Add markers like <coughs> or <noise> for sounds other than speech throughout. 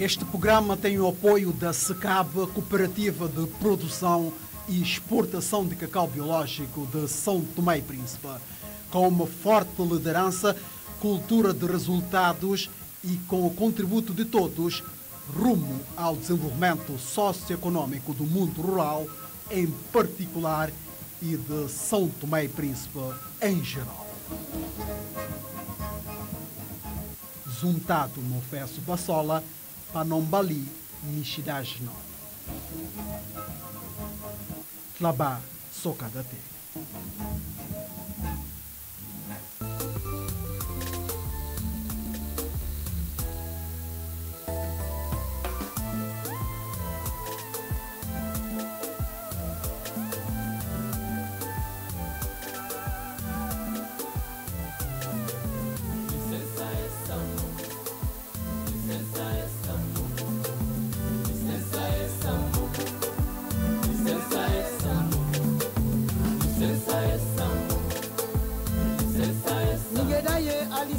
Este programa tem o apoio da SECAB, Cooperativa de Produção e Exportação de Cacau Biológico de São Tomé e Príncipe, com uma forte liderança, cultura de resultados e com o contributo de todos, rumo ao desenvolvimento socioeconômico do mundo rural, em particular, e de São Tomé e Príncipe em geral. Juntado no Fesso Bassola, Panombali, Nishidajno. Tlabá, Sokadate.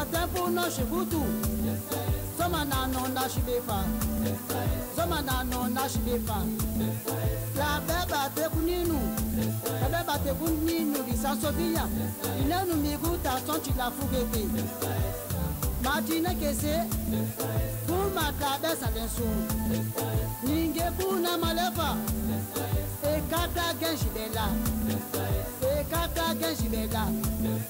Matempo no shibutu. Zoma na no na shibefa. Zoma na no na. La beba te kuninu. La beba te kuninu di sasovia. Inenu miguta sonti la. Matine kese. Ninge kuna malefa. et genshi bela. et genshi bela.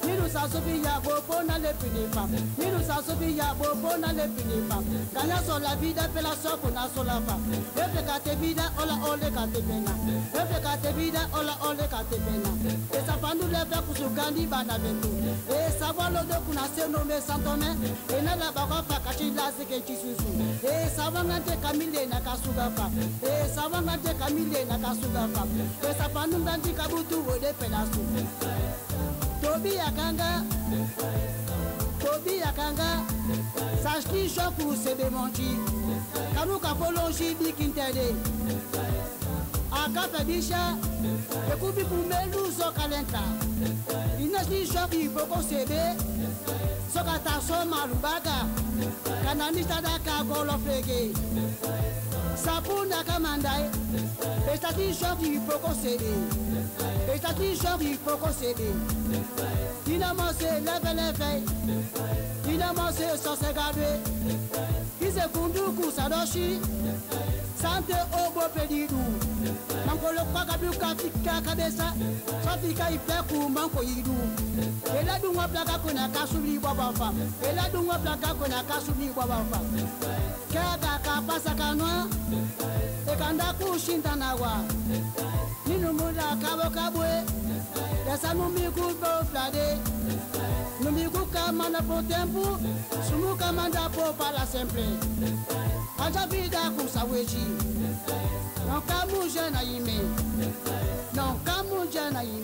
Ninu sasobi ya bobo na le pinima Ninu sasobi ya bobo na le pinima Kanya sola vida pela soko na sola fa Efe kate vida ola ole kate pena Efe kate vida ola ole kate pena Esa pandu lefe kusukandi bana bendu Esa walo de kuna seno me santome Ena la bako fa kachi la seke chisusu Esa wanga te kamile na kasuga fa Esa wanga te kamile na kasuga fa Esa pandu ndanti kabutu wode pela su Esa tobi yakanga tobi yakanga sashki shokuru sebemonci kanu kafolonji bikintede akafebisha ekubikumelu zokalenta inashki shoki iboko sebe. Sokataso malubaga kananitadaka goloflege sapunda kamandae estaki shoki iboko sebe. Et ça dit genre il faut qu'on s'aide Finalement c'est lève l'éveil Finalement c'est sans se garder Qui s'est fondu, coup ça doit chier sante obopedidu mankolokwaka bikafika kabesa. Sofika ifeku plaka kona kasubulibwa bafa. Eladungwa plaka kona kasubulibwa bafa. Keka kapasa kanwa. Ekanda kushindanawa ninumula kabo kabwe. Yasa numiku boflade numiku kamanda po tempu. Po pala semple. Acha vida com saúde. Não camu janaime. Não camu janaime.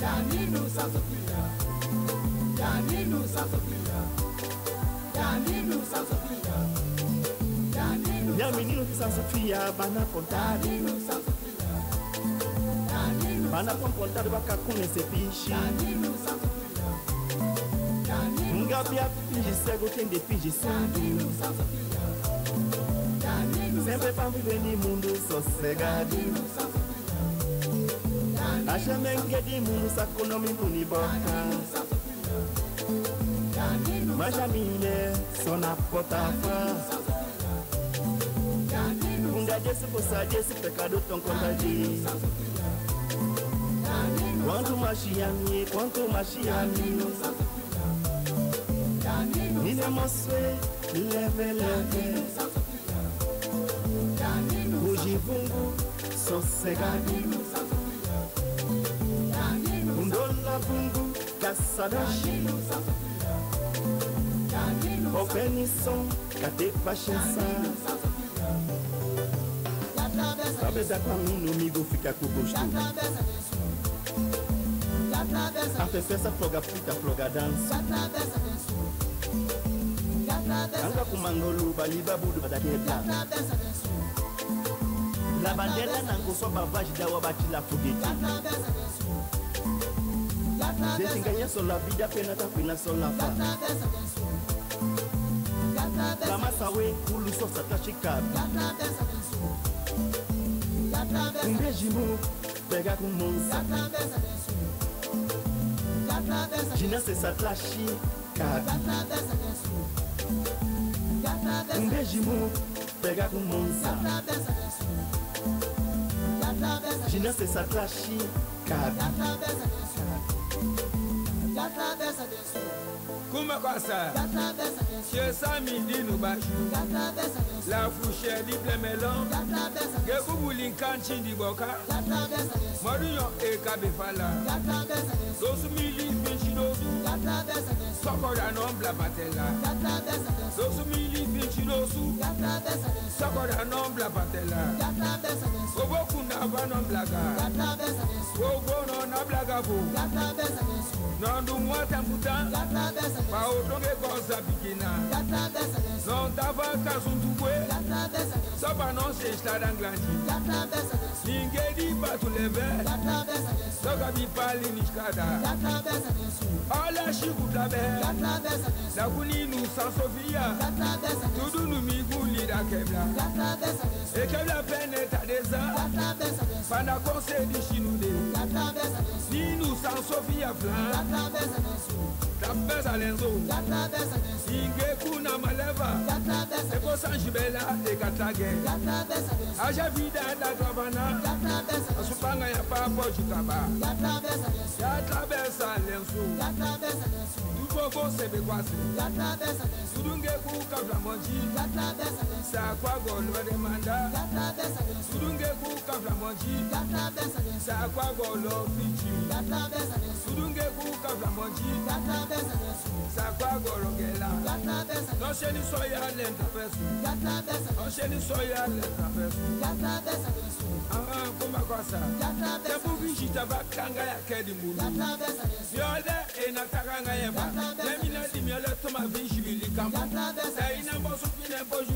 Danino Danino Danino Daninu Minha menino São Sofia, bana contado Daninu Sasofia Daninu Bana com contado baka com esse piche Daninu Sasofia Daninu Ngabia finge cego, quem de finge surdo Daninu Sasofia Daninu Sempre pra viver no mundo sossegado Daninu Sasofia Acha mengue de mundo, saco nome buni boca Daninu Mas a minha só na potafa Bunda desse, poça desse, pecado tão conta de Quanto machiami, quanto machiami Nina moswe, leve leve Fuji vungu sossegani undola vungu kasadashi openison katepashensa Cabeça pra um inimigo fica com gosto. A festa floga puta, floga dança. Anga com mangolu, baliba budo, badaqueta. La bandela nango só bavage da wabatila foguete. Desengaña sola vida pena ta pena sola fa Kama sawe kulu sosa tashikabi Gata besa bensu Umbejimu pega com monza Jina se satlashi kabi Umbejimu pega com monza Jina se satlashi kabi Kuma kwasa, chez Samidi Nubashu, la fouchère du Blemelon, Gekoubu Linkanchi Diboka, Marion et Kabefala, Dosumili Binchi. Dosu mili finchi dosu sokora non bla batela dosu mili finchi dosu sokora non bla batela oboku na ba non blaga ogo no na blaga bo nondu mwata mbuta pa odonge koza bikina non tava kasuntubwe soba non Ala shiku tabe Na kuninu San Sofia Tudunu miguli da kebla E kebla pene tadeza Pana konse di shinude Ninu San Sofia flan Tabesa lenzo Inge kuna maleva Epo sanjibela e katage Aja vida da gavana Asupanga ya papo jukaba Ya tabesa Gata besa desu. Dupopo sebekwasi. Gata besa desu. Sudungeku kavlamonji. Gata besa desu. Sakwago lwademanda. Gata besa desu. Sudungeku kavlamonji. Gata besa desu. Sakwago lofiji. Gata besa desu. Sudungeku kavlamonji. Gata besa desu. Sakwago rogela. Gata besa desu. Nosheni soya lenta pesu. Gata besa desu. Nosheni soya lenta pesu. Gata besa desu. Ah ah kumakwasa. Gata besa desu. Tebu vijita bakanga ya kedi mulu. Gata besa desu. Yole ena taka nga ye le toma ina golu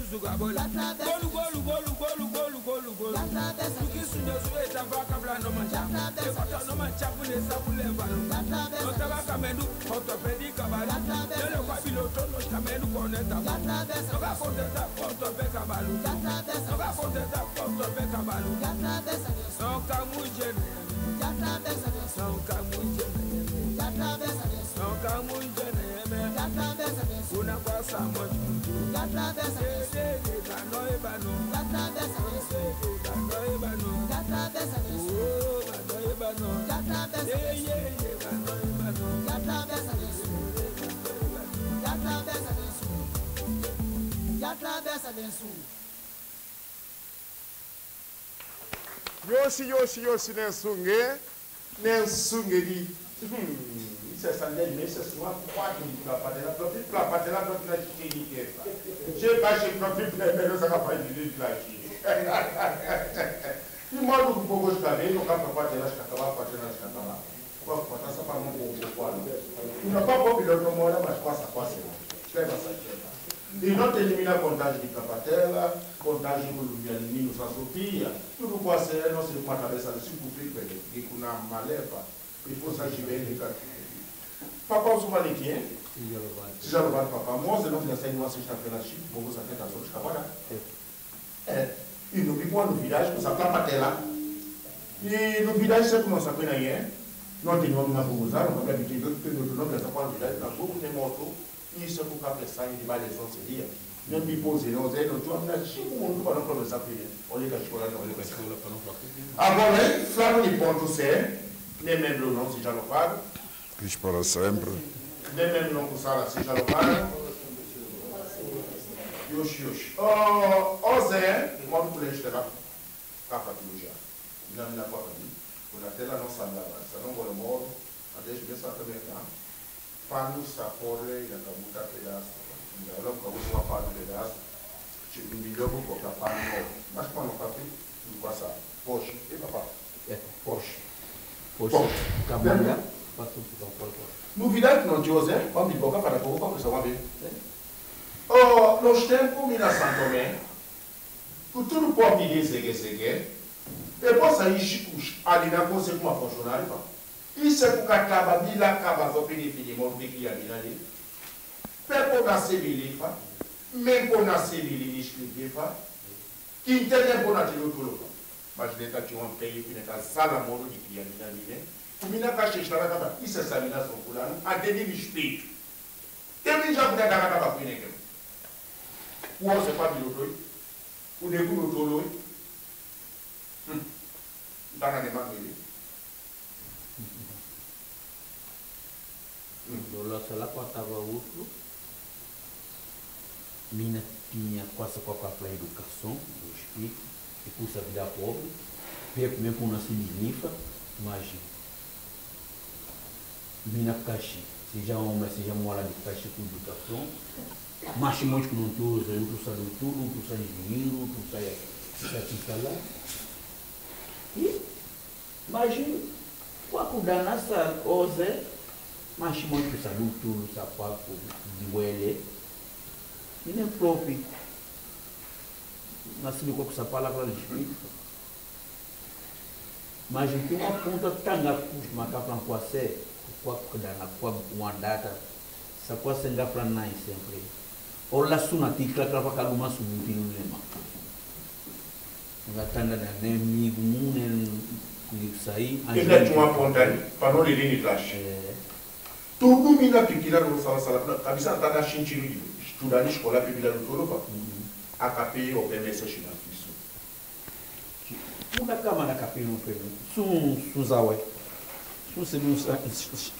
golu golu golu golu golu golu bilo tono kabalu kabalu. Kuna kwa samọ tuntun dedede kanọ ibanu dedede kanọ ibanu ooo kanọ ibanu yeyeye kanọ ibanu. yosi yosi yosi nensunge nensunge di imalo kupogo xikaveni ukapapatela xikatavapatela xikatava kwakupatasa pamokoukwana unapapobilotomona maxikwasakwasewa xikaivasaxela E não elimina a contagem de capatela, contagem colombiana de Nino Sofia, tudo quase é nosso uma cabeça de cinco pipas, que com a maleva, e depois a gibélica. Papá usa uma liquinha? Se já levaram papá, moça, não fica saindo uma sexta-feira, chique, bom, você tem as outras cabanas? É. E no bico, uma novidade, com essa capatela. E novidade, você começa a pena aí, é? Não tem nome na rua, não vai me dizer que tem outro nome, essa qualidade, na rua, tem moto. isso ku ka pesa yi ba le so se dia ne bi pose no ze no tu amna shi ku mun ko no ko sa pe o le ka scola no le ka scola pa no agora flago di ponto se ne membro non si già lo paga Fiz para sempre. ne membro non kusala si già lo paga yoshi yoshi. Oh o ze mo tu le stera kapa tuja mina mina kwa kabi kuna tela no sanda ba sa no bolo mo ade je sa ta meka panu sa pole ya kabuta pedas nda lo ka uso wa panu pedas ci mbilio ko ka panu mas panu kapi kwa sa posh e papa posh Poxa, Camanga, passou por São Paulo. No village tinha José, vamos embora para pouco para pessoal ver. Oh, nos tempos mina Santo Tomé, que tudo pode dizer que se quer, depois aí chicos ali na coisa como funcionário. Isso é porque acaba bila acaba só pedir filho morto que ali na ali. Pepo na pá. Mesmo na pá. Que internet por na pá. Mas dentro tinha um peio que nessa sala moro de que ali na ali, né? Mina ka sheshara kaba isa samina sokulana adeni mishpetu temi nja kuna daga kaba kwine kem uo se pa bilotoi uneku notoloi ndana ne mangeli Lola sala kwa tava outro. Mina tinha quase com a a educação, do espírito, e cursa a vida pobre. Veio comer com nasci de linfa, imagina. Mina kashi, seja homem, seja mulher de kashi com educação. Mas muito que não tu usa, tu sai do tudo, tu sai dinheiro, tu sai estatística lá. E, imagina, quando dá nessa coisa, mas muito saluto, sapato, de uele, e nem próprio. Nasci com essa palavra de espírito. Mas tem uma ponta tanga costuma cá para quase kwa kudana kwa uma data sa kwa senga para nai sempre. Ola suna tikla kala pa kaluma sumuti no lema. Ngatanda na nemi gumune ni sai. Ina chuma ponta, pano lili ni flash. tudo mina pikira no sala sala kabisa tana shinchiri estudar na escola pibila no todo pa akapi o PMS shina fiso Muda kama na kapino pelo. Sun. Sun se nu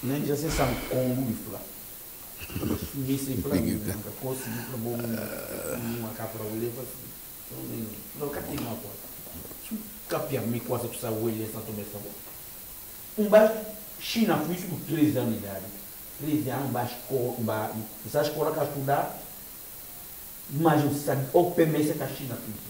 nem já se sam kongu bifla. Ni se fla ni ka kosi ni ka bom uma kapra o leva. Então nem não ka tem uma coisa. Sun kapia mi quase que sa wele sa to besa bo. Um ba China fui com 13 anos de idade. 13 anos ba escola, ba essa escola que estudar mas o sabe o PMS que a China fez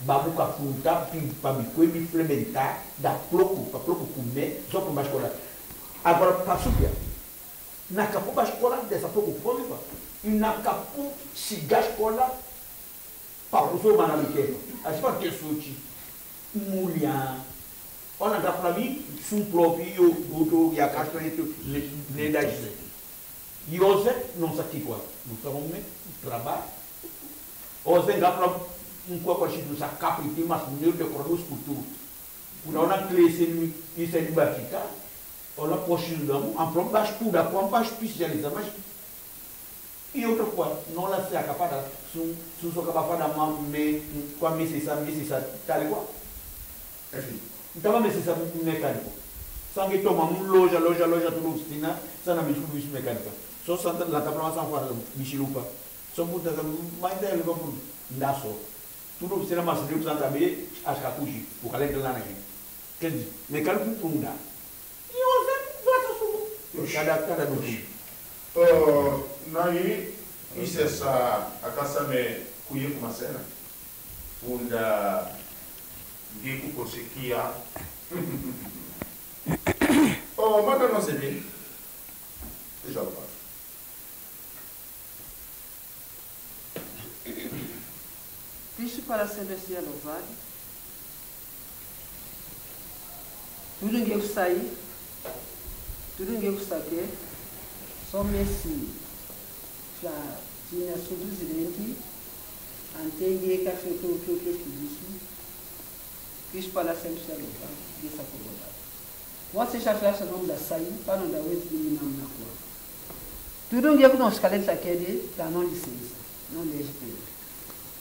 mi próprio sobre as gaba fe comer pão comer mas começa aqui eu fiz gaba fe comer pão comer mulher galera plama mas quando você lá não plama você bate sombo no fundo babu ka fruta pi pa mi ko mi implementar da ploco pa ploco comer só para mais escola agora para subir na capu ba escola dessa ploco come pa e na capu chegar escola pa uso mana mi ke a gente vai ter suti mulher ona da para mim sum próprio goto ya castreto ne da e hoje não se aqui qual não estamos trabalho hoje dá para nkwa kwa shitu sa kapu mas munir de produs kutu unaona klese ni isa ni bakika ola poshin damu amprom bash puda kwa bash specializa mas e outra coisa não la se acapada su su so capafada ma me kwa mesi sa mesi sa tali kwa enfim então mesi sa mecânico sangue toma um loja loja loja tudo usina sana me tudo isso mecânica. Só santa la taprama fora bichilupa só puta mais dele como ndaso tudo sera mas deu san tabe as kakuji o kalen de lana quer dizer me kal ku kunda e o zé bota sumo cada cada do uh, nai isso essa a casa me cuia com uma cena? Unda ngiku conseguia oh <coughs> manda não se vê deixa eu falar Cristo para sempre seja louvado. Tudo que eu saí, tudo que eu saquei, só Messi já tinha simplesmente entender que a feito o que eu fiz. quis para sempre ser louvado dessa comunidade. Você já fez o nome da sair para não dar o de nome na rua. Tudo que nós calemos aquele, dá não licença, não. Não sabe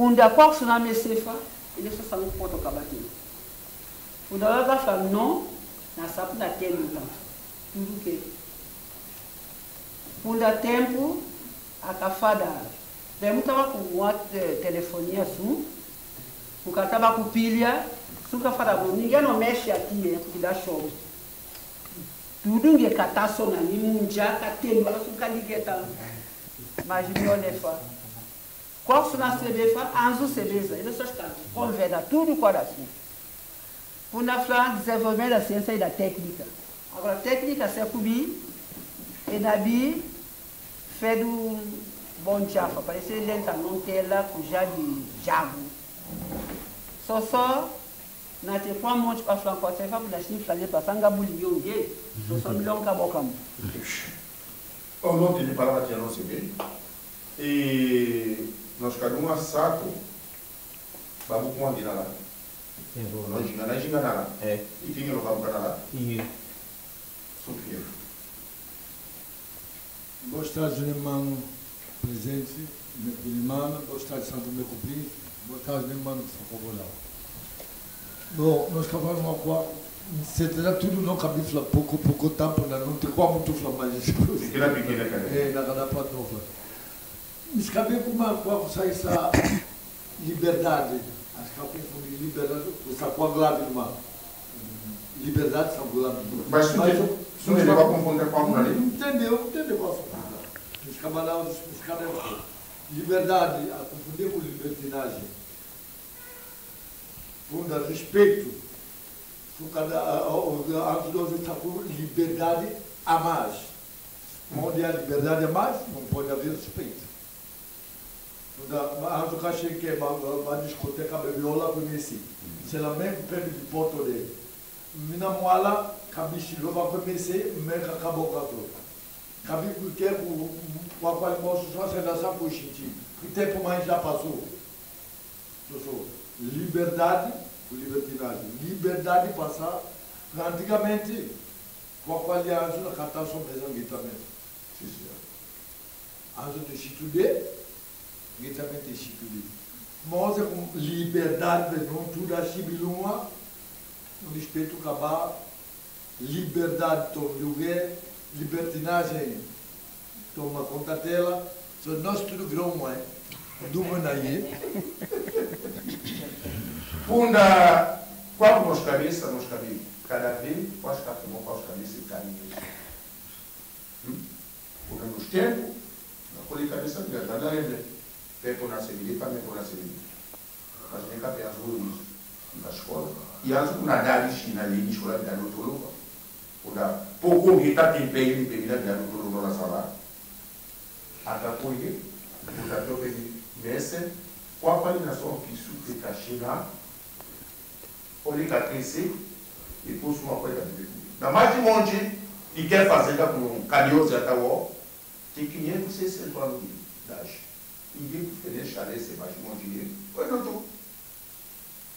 eu não posso Ou com palavra disso, na silifa. Quando a qual se não me sefa, ele só sabe o ponto acabatinho. Quando ela vai falar não, na sabe na tela então. Tudo que. Quando há tempo, a cafada. Daí eu estava com uma telefonia assim, o cara estava com pilha, suca fala, ninguém não mexe aqui, é porque dá show. Tudo que cataço na mim, já catendo, ela suca ligueta. Mas me olha fa. Qual se na cerveja, anjo cerveja, ele só está conversa tudo com assim. Quando a falar desenvolvimento da ciência e da técnica. Agora, técnica, se é comigo, e daí fez um bom chafa, parece que ele não tem lá com já de jago. Só só, na te põe um monte para falar com você, vai para assim, fazer para sanga bulião de, só só milhão cabo camo. O não tem palavra que não se vê. E nós cada um saco, vamos com a vida lá. Nós ginga, nós ginga lá. É. E quem não vamos para lá? E Sofia. Boa tarde, meu irmão presente, meu irmão, boa tarde, Santo Meu Cupim, boa tarde, meu irmão de São Paulo. Bom, nós acabamos uma coisa, se terá tudo não cabe pouco, pouco tempo, não tem como tu falar mais isso. Pequena, pequena, cara. É, na cada parte não Mas cabe com uma coisa, essa liberdade, acho que falou de liberdade, essa coisa grave, irmão. Liberdade, grave. Mas tu não vai confonder com a mulher? Entendeu, entendeu. Os camaradas, os caras, liberdade, a confundir com libertinagem. Funda respeito. Antes nós estamos com liberdade a mais. Onde há liberdade a mais, não pode haver respeito. Cachê que é uma discoteca, bebiola, conheci. Se ela mesmo perde de ponto dele. Mina moala, kabishi lova conhecer, meka acabou com a toda. Cabe com o tempo, com a qual mostra só se dá só com o xinti. O tempo mais já passou. Eu sou liberdade, libertinagem. Liberdade passar. Antigamente, com a qual a gente cantar só mesmo guitamento. Sim, senhor. A gente guitamento instituir. Mas com liberdade, não tudo a chibiluma, no respeito acabar, liberdade toma lugar, libertinagem toma conta dela, so nós tudo virou um, é? Do Manaí. Funda, qual nos cabeça, nos cabeça? Cada vez, quais capimos, quais cabeça e caminhos. Porque nos tempos, na colhe cabeça, já está lá, né? Tempo na sevilha, também por na sevilha. Mas nem capim as ruas na escola. E as uma dali china ali, na escola de Dano Tolo. Una pouco me está tem pé, me pede de Dano Tolo na sala. Por aí, o doutor pedi, messe, qual a nação que isso que está chegando, olha que crescer e pôs uma coisa de Na mais de monte, e quer fazer da com carinhoso até o tem 560 anos de idade. Mais de monte dele. Foi não tu.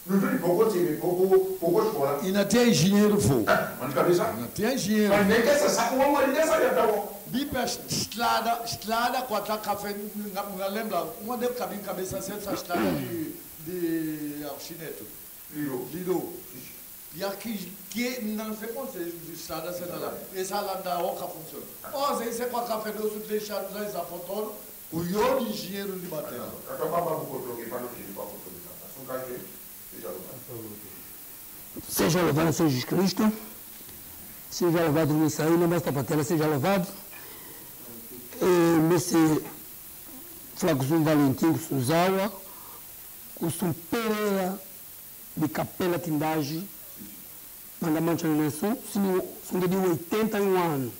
Não tu de pouco time, pouco, pouco escola. E não tem engenheiro, vô. Mas de cabeça. Não tem engenheiro. Mas nem que essa saco uma mulher dessa ali até o Bipa estrada, estrada com a café, não lembra? Uma deu caminho cabeça essa estrada de, de Alcineto. Lido. Lido. E aqui, que não sei como se estrada sendo lá. Essa lá da oca funciona. Ó, se você com a café doce deixar lá essa foto, o ior engenheiro de o foto. São cachê. Seja louvado. Seja louvado Jesus Cristo. Seja louvado nisso aí, não basta para tela, seja louvado. Eh, Nesse Flagozum Valentim Suzawa, kusum pereira de capela tindage manda mancha no sul sini sunge de 81 anos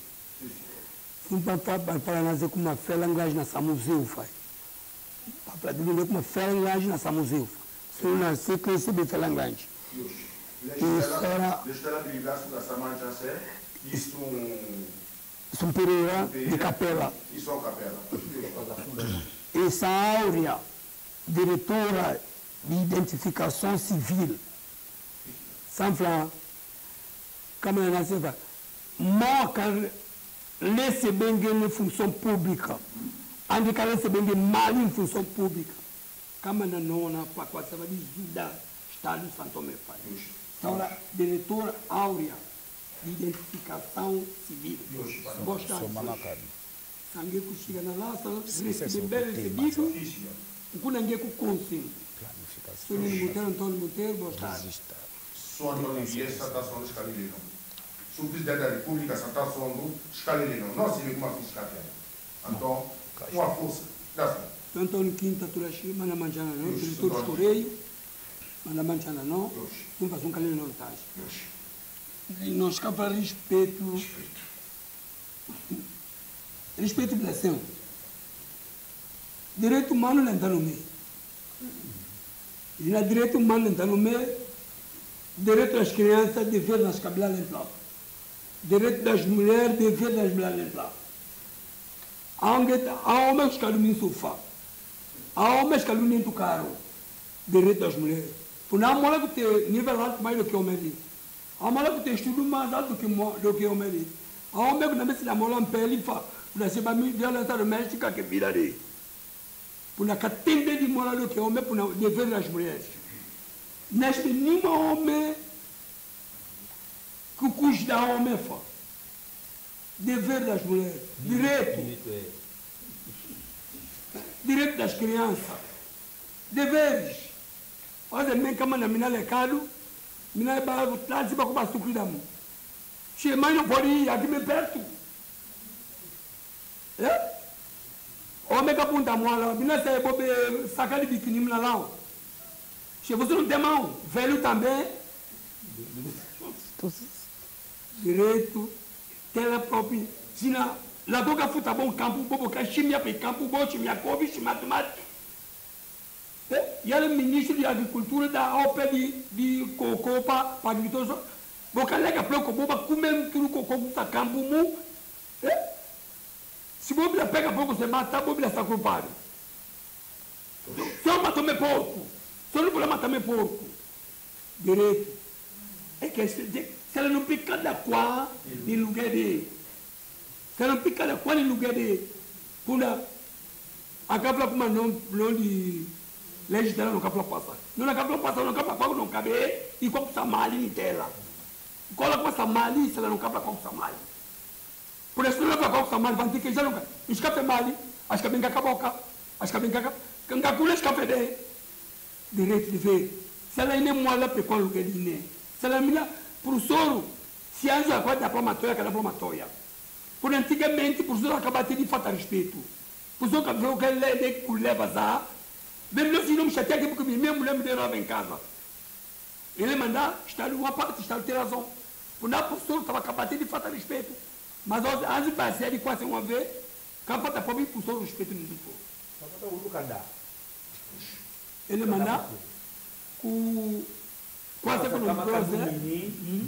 sim para para para nascer com uma fela inglês na museu faz. Para de com uma fela inglês na se eu nasci cresci de fela inglês isso era isso era de gasto da samancha isso são pereira de capela. Isso é capela. Essa áurea diretora de identificação civil. Sanfla kama nasema moka recebendo em função pública andi ka recebendo mal em função pública kama na nona kwa kwa sababu juda estado Santo Tomé faz então diretora áurea de identificação civil gosta sangue kushika na lasa receber recebido kuna nge ku consigo soni ni mutero Antônio Monteiro gosta só Antônio Viesa está só no o presidente da República só no escalilino não se vê como a fiscal então uma força Antônio Quinta Turashi mana manjana não diretor de Correio mana manjana não não faz um calino não tá e nós cá para respeito respeito e blessão direito humano não está no meio e na direito humano não está no meio direito das crianças dever nas cabelas em plano direito das mulheres dever das mulheres plano há homens que aluminam sofá há homens que aluminam caro direito das mulheres por não há mulher que tem nível alto mais do que o homem há mulher que tem estudo mais alto do que, do que homem há homem que não se mulher em pele e fala unasema violência doméstica que vira ali. Puna katende de moral do que homem, puna dever das mulheres. Neste nenhum homem que cuide da homem fa. Dever das mulheres. Direito. Direito das crianças. Deveres. Olha, nem kama na mina lecado, mina ba tlazi ba kuba sukri damu. Che mãe não pode ir aqui me perto. homem que aponta mola, mina se bobe saca de biquíni na lá. Se você não tem mão, velho também. Direito, tela própria. Sina, lá boca futa bom campo, bobo que chimia pe campo, bo chimia couve, chimia tomate. E ele ministro de agricultura da OPE de, de cocô para agricultor. Boca lega para o boba comer tudo cocô com campo mu. Se bobila pega pouco, você mata, bobila. Só matou meu porco. Pode matar meu porco. Direito. É que se ela não pica da quá, de lugar de. Ela não pica da quá, de lugar de. Quando acaba com uma não de legislação, não acaba passar. Não acaba passar, não acaba passar, não cabe. E com essa mali dela. Coloca essa mali, se ela não acaba com essa mali. Por isso não vai com samari vanti que já nunca. Escape mali, as que benga caboca, as que benga kanga kule escape de direito de ver. Se ela ainda mola pe com lugar de né. Se ela professor, se anja com a diplomatoia, cada diplomatoia. Por antigamente professor acaba de falta respeito. Professor que viu que ele é de culeva za. Mesmo se não me chateia que porque minha mulher me deu em casa. Ele manda, está uma parte, está tem razão. Por não professor estava acabando de falta respeito. Mas de passar de quase uma vez, capa tá para mim puxou o respeito no grupo. Ele manda com quase que não pode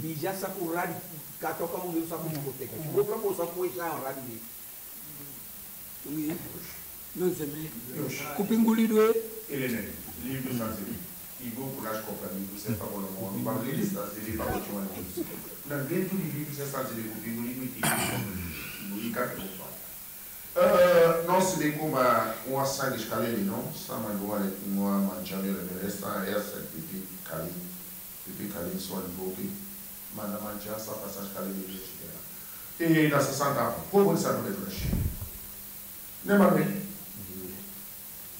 de já sacurado catoca um meu saco de discoteca. Chegou para bolsa foi já um rádio. Não sei bem. O pingulido é ele né. Livro sanzili. Igor Kulash Company, você está falando, não vai ler isso, ele vai continuar na dentro de livros essa de comigo limite no icate nós le kuma uma sangue escalele não sama igual uma manchamela essa essa pipi cali pipi cali só de boque manda mancha só passa escalele de chega e na sessanta como você sabe de flash lembra bem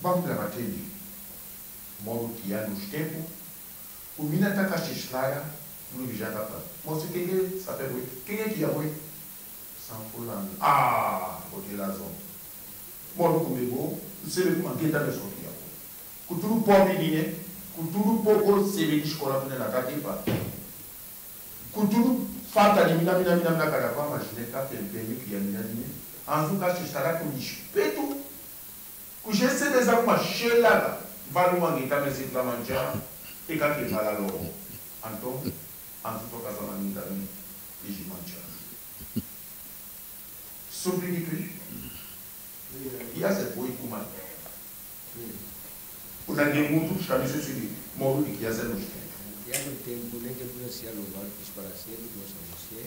vamos levar tempo modo que há nos tempos o mina tá cachistlaia no Vijatata. Você quem é, sabe boi? Quem é que é boi? São Fulano. Ah, porque razão. Moro comigo, você vê como aqui está a pessoa que é boi. Cultura pobre dine kutulu poko sebe di shkola tune na katipa kutulu fata ni mina mina mina mina kada kwa mashine ka pempeni kia mina dine anzu ka shistara ku nispetu kujesebeza kumashelaga valuma ngita mesitla manja ikake vala lo anto anzu toka zama nindami iji manja Supplique ia se foi kuma unange muntu kabisa sili moru no Kia no tempo nem tempo na sia local para ser do nosso você.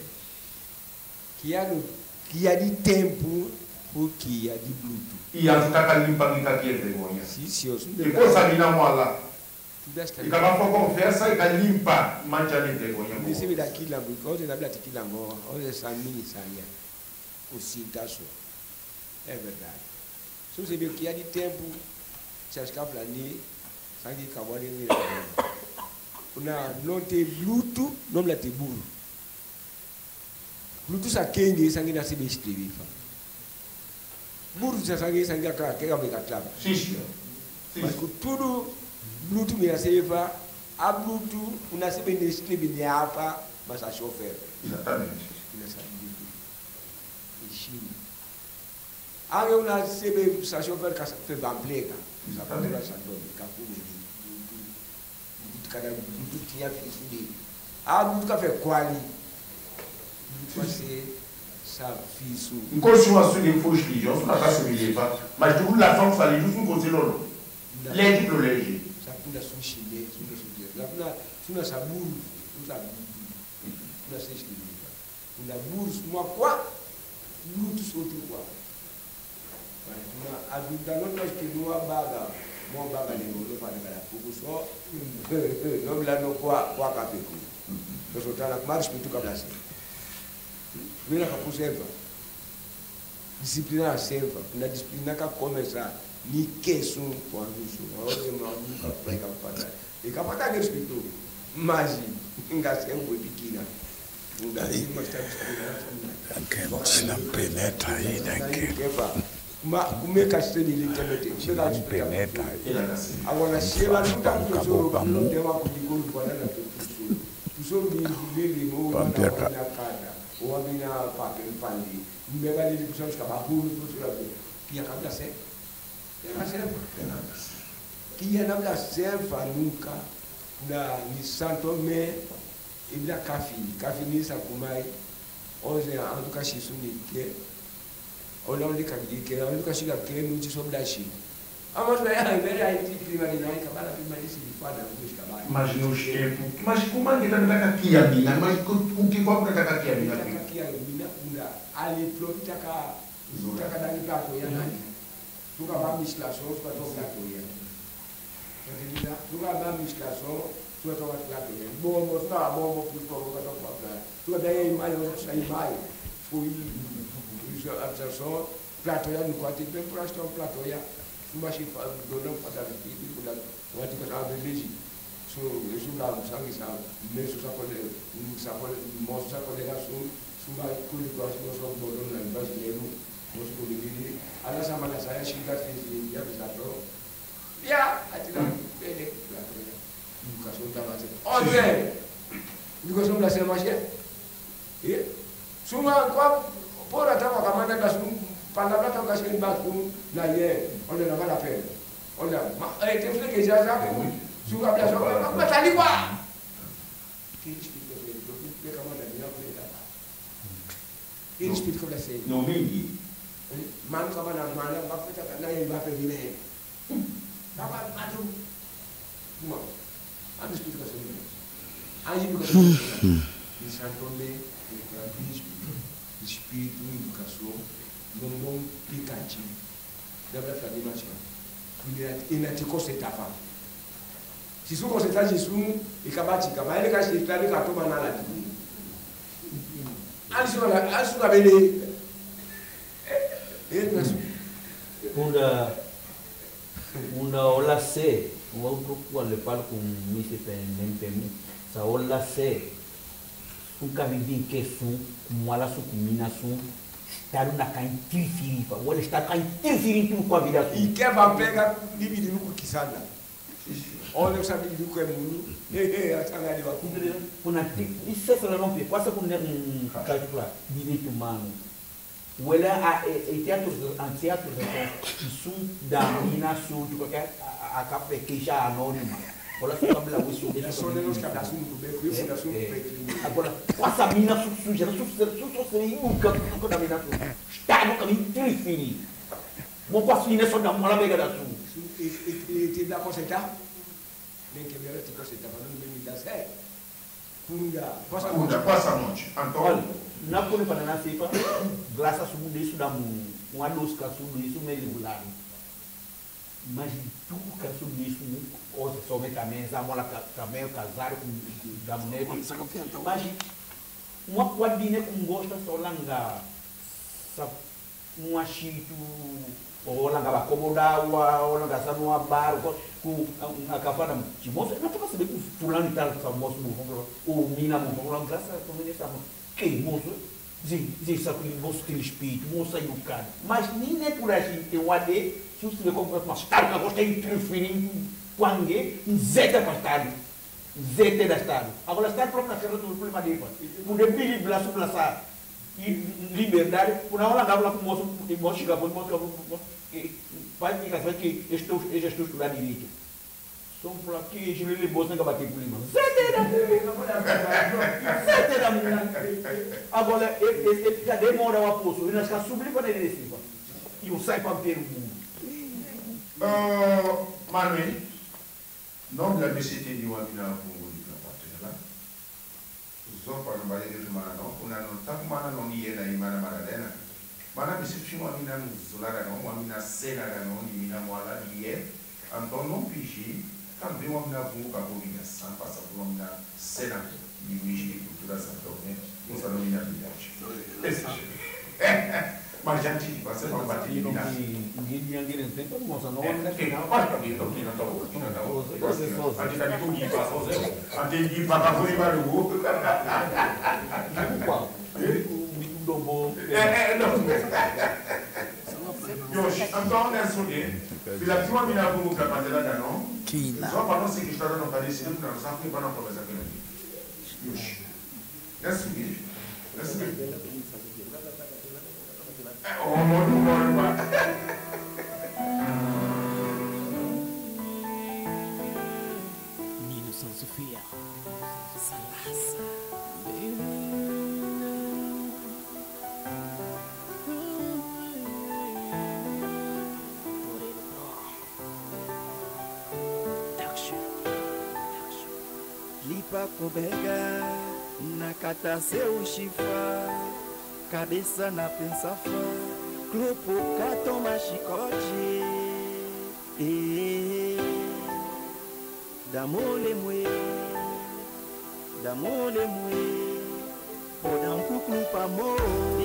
Kia no kia de tempo o kia de bluetooth. ia tutaka limpa ngika kie vergonha Si si os. depois a mina das que ikaba for conversa ikalimpa manja ni vergonha Você me aquilo lá, porque hoje na blata aquilo lá, hoje essa mini sanya. O cintaço. É verdade. Se você o que há de tempo, se as cabras ali, sangue acabou de vir. Na não tem luto, não lá tem burro. Luto sa kenge sangue na sebe escrever. Burro sa sangue sangue a cara que é a mega clava. sim sim Mas com tudo, luto me receba, a luto, una sebe ne escrever ne apa, mas a chofer. Ange una sebe sa chofer ka fe bamplega. Abdoulaye Sandor ka kúrò kada dúkìá fi fúde alu ka fẹ́ kwali parce sa fi so. nko suwa su de fo si jɔ fula ka sɛbɛn ye ba ma dugu la fɛn fa le dusu ko se lɔlɔ lɛji do lɛji. sa kuna sun si lɛ sun na sun jɛ la kuna suna sa buru sun sa buru kuna se si lɛ kuna buru suma kwa buru tu so tu kwa. Na aduda no no ke no baga. Mo baga ni no pa na kala kuku so no bila no kwa kwa kapeku no so tala kumar spitu kabla se bila ka kuserva disciplina serva na disciplina ka começar ni kesu kwa nusu ore ma ni pa ka pata e ka pata ke spitu maji inga se ngwe pikina Nga ima Sinampeneta hii danke. ma kumpeleta kabokamo pampeka kiyana bila sɛn fa nu kan na ni santɔ mɛ i bɛna kafini kafini sakuma ye ɔn sɛ an tun ka sisu de kɛ mbele haiti prima ni nai kabala prima ni si fada kushika bali mas nos tempos mas como é que tá na kia mina mas o que que tá kia mina kia mina unda ali profita ka zuka ka dani plato ya nani tuka ba mislaso tuka to plato ya Entendida? Tuka ba mislaso tuka to plato ya bombo tuka bombo tuka to ka to plato tuka da ya imai o sa imai fui isso absorção plato ya ni kwati pe prasto plato ya Sumba shi fa dono pada di kula wati ka sa beleji so yesu la musangi sa me so sa kole sa kole mo sa kole ga so sumba kuli ko so so bodo na ba shi lelu mo so kuli bili ala sama na saya shi ga ti ya bisa to ya ati na bele la to ya ka so ta ba se oye ndiko so la se ma shi eh suma kwa pora ta kwa kamanda ka sum panda plata ka shi ba kun na ye ole na mala pele ole ma eh te fle ke ja ja ko suka bila soka ma tali kwa kiri spirito pe do pe kama na dia pe ta kiri spirito bila se no mingi man kama na mana ba pe ta na ye ba pe vile kama matu ma an spirito ka se anji bi ka ni santo me ni ka espírito espírito educação não não picante. Deve fazer mais inatikosetafa sisukoseta jisu ikabatika maele kashitani katoma nala alisuka bele Unda unda ola se o grupo le palo com mise pempemi sa ola se sun kumwala su kumina sun taru na kan tirifiri fa wala está kan tirifiri tu kwa vida tu ikeva pega libidi nuku kisanda Olha, eu sabia do que é muito. A tanga de vacina. Kuna isso é não pe quase com um calcular direito humano. Wela a e teatro an teatro isso da mina sul de qualquer a que já anônima. Olha só como lá isso. É só que dá assunto bem, que isso dá bem. Agora, quase a mina sul suja, não sul sul sul sul nunca nunca da mina sul. Está no caminho trifini. Mo quase ina só da mala mega da sul. E e e da conceitar? Nem que vera te conceitar, mas não me dá certo. Kunda, passa Kunda, passa monte. Olha, na kuni para na sipa, graças a Deus isso dá um um anos que isso isso me livrar. Mas tudo que isso isso, ou se some também, já mola também casar com da mulher. Mas uma quadrinha com gosta só langa, um achito ou langa bakomoda ou langa sa numa bar ku akafana chimoso na toka sabe ku fulani tal famoso mo o mina mo mo graça como ele estava que moço sim sim sabe que moço tem espírito moço é educado. Mas nem é por assim tem o se você vê como mas tal que gosta de interferir quangue zeta pastor zeta da estado agora está próprio na serra do problema dele por debil bla subla liberdade por não lá com moço moço chega por moço vai ficar vai que estou estou estudando direito. São por aqui je lhe bolsa não bater por lima certeza certeza menina agora ele ele já demora o aposto. Ele não está subindo para ele e o sai para ver o mundo. Manuel não la mesete di wamina bungu di kapatela zo pa no bale de mana no kuna no tak mana no ni yena imana mana dena mana fi mo mina no no mina sena da no ni mina mo ala ni ye anton non piji kan bi mo mina bungu ka bo mina san pa sa mo mina sena ni wiji cultura sa to ne mo sa no mina bidachi <laughs> ma gente di base non batti di mina Gini yang gini tempo mo sa no ne che no pa di to di no to di no to anti da di pa so se anti di pa pa fuori ma lu qua dopo eh eh no Yoshi, Anton Nessunie, la prima mina comunque a Mandela no? China. So pa non si che sta dando per essere una cosa che vanno come sa che Yoshi. Nessunie. Nessunie. Oh, mon mon ma. Nino San Sofia. Salasa. Lipa kubega nakata seu chifra cabeça na pensafa grupo toma chicote e da mole mue da mole mue podam kuku pamo bilabi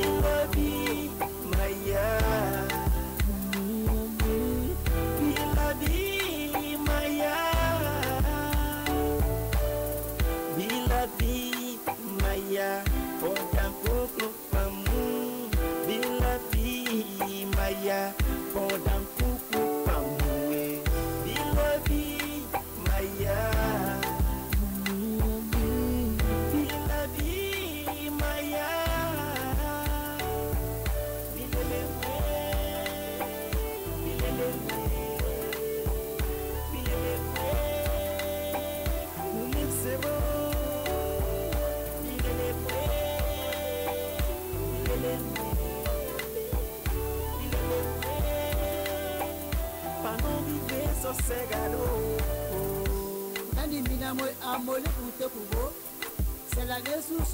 for them.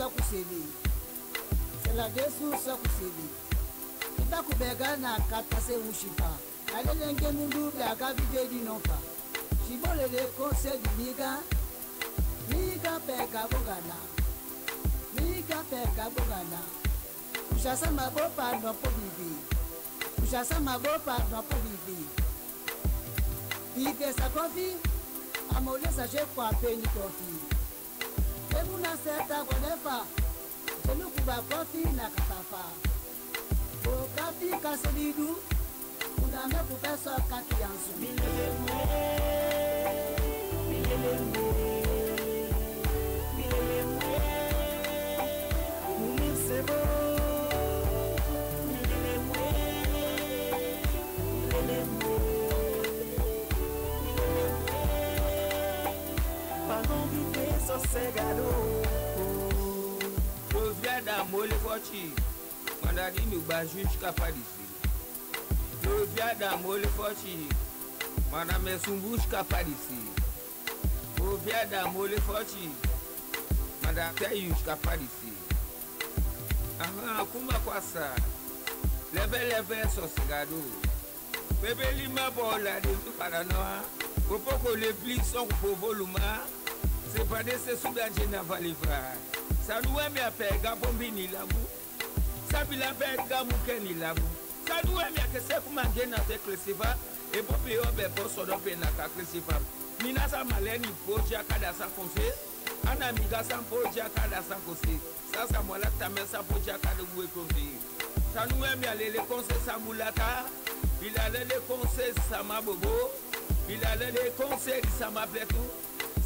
kusele seladesu sa kusele kitakubega na katase wushipa alelenge mundu beaka bidedinopa shibolele kose dimiga miga peka bogana miga peka bogana ushasa mabopa nopo bibi ushasa mabopa nopo bibi bibesa kofi amolesa shekwa peni kofi seta bonefa solukuba kofi na kafafa okafi kaselidu. Uname kupeso kaki ya nsu bilelemwe bilelemwe bilelemwe umisebo sossegado. Loviada mole forte, mandarinho bajus capadisi. Loviada mole forte, maname sumbus capadisi. Loviada mole forte, mandateios capadisi. Aham, kuma kwasa, leve leve sossegado. Bébé lima bola de tout paranoa, popoko le pli son pour voluma. sepadese sudanje na valivra sanuwemi apega bombi ni labu sabila bega muke ni labu sanuwemi akese kumange na te kresiva ebope yo be bo sɔdɔ pe na ka kresiva mina sa malɛ ni poja kada sa kose ana miga sa poja kada sa kose sasa mɔla tamɛ sa poja kada wue kose sanuwemi alele kɔnse samulata bilalele kɔnse samabobo bilalele kɔnse samapɛtu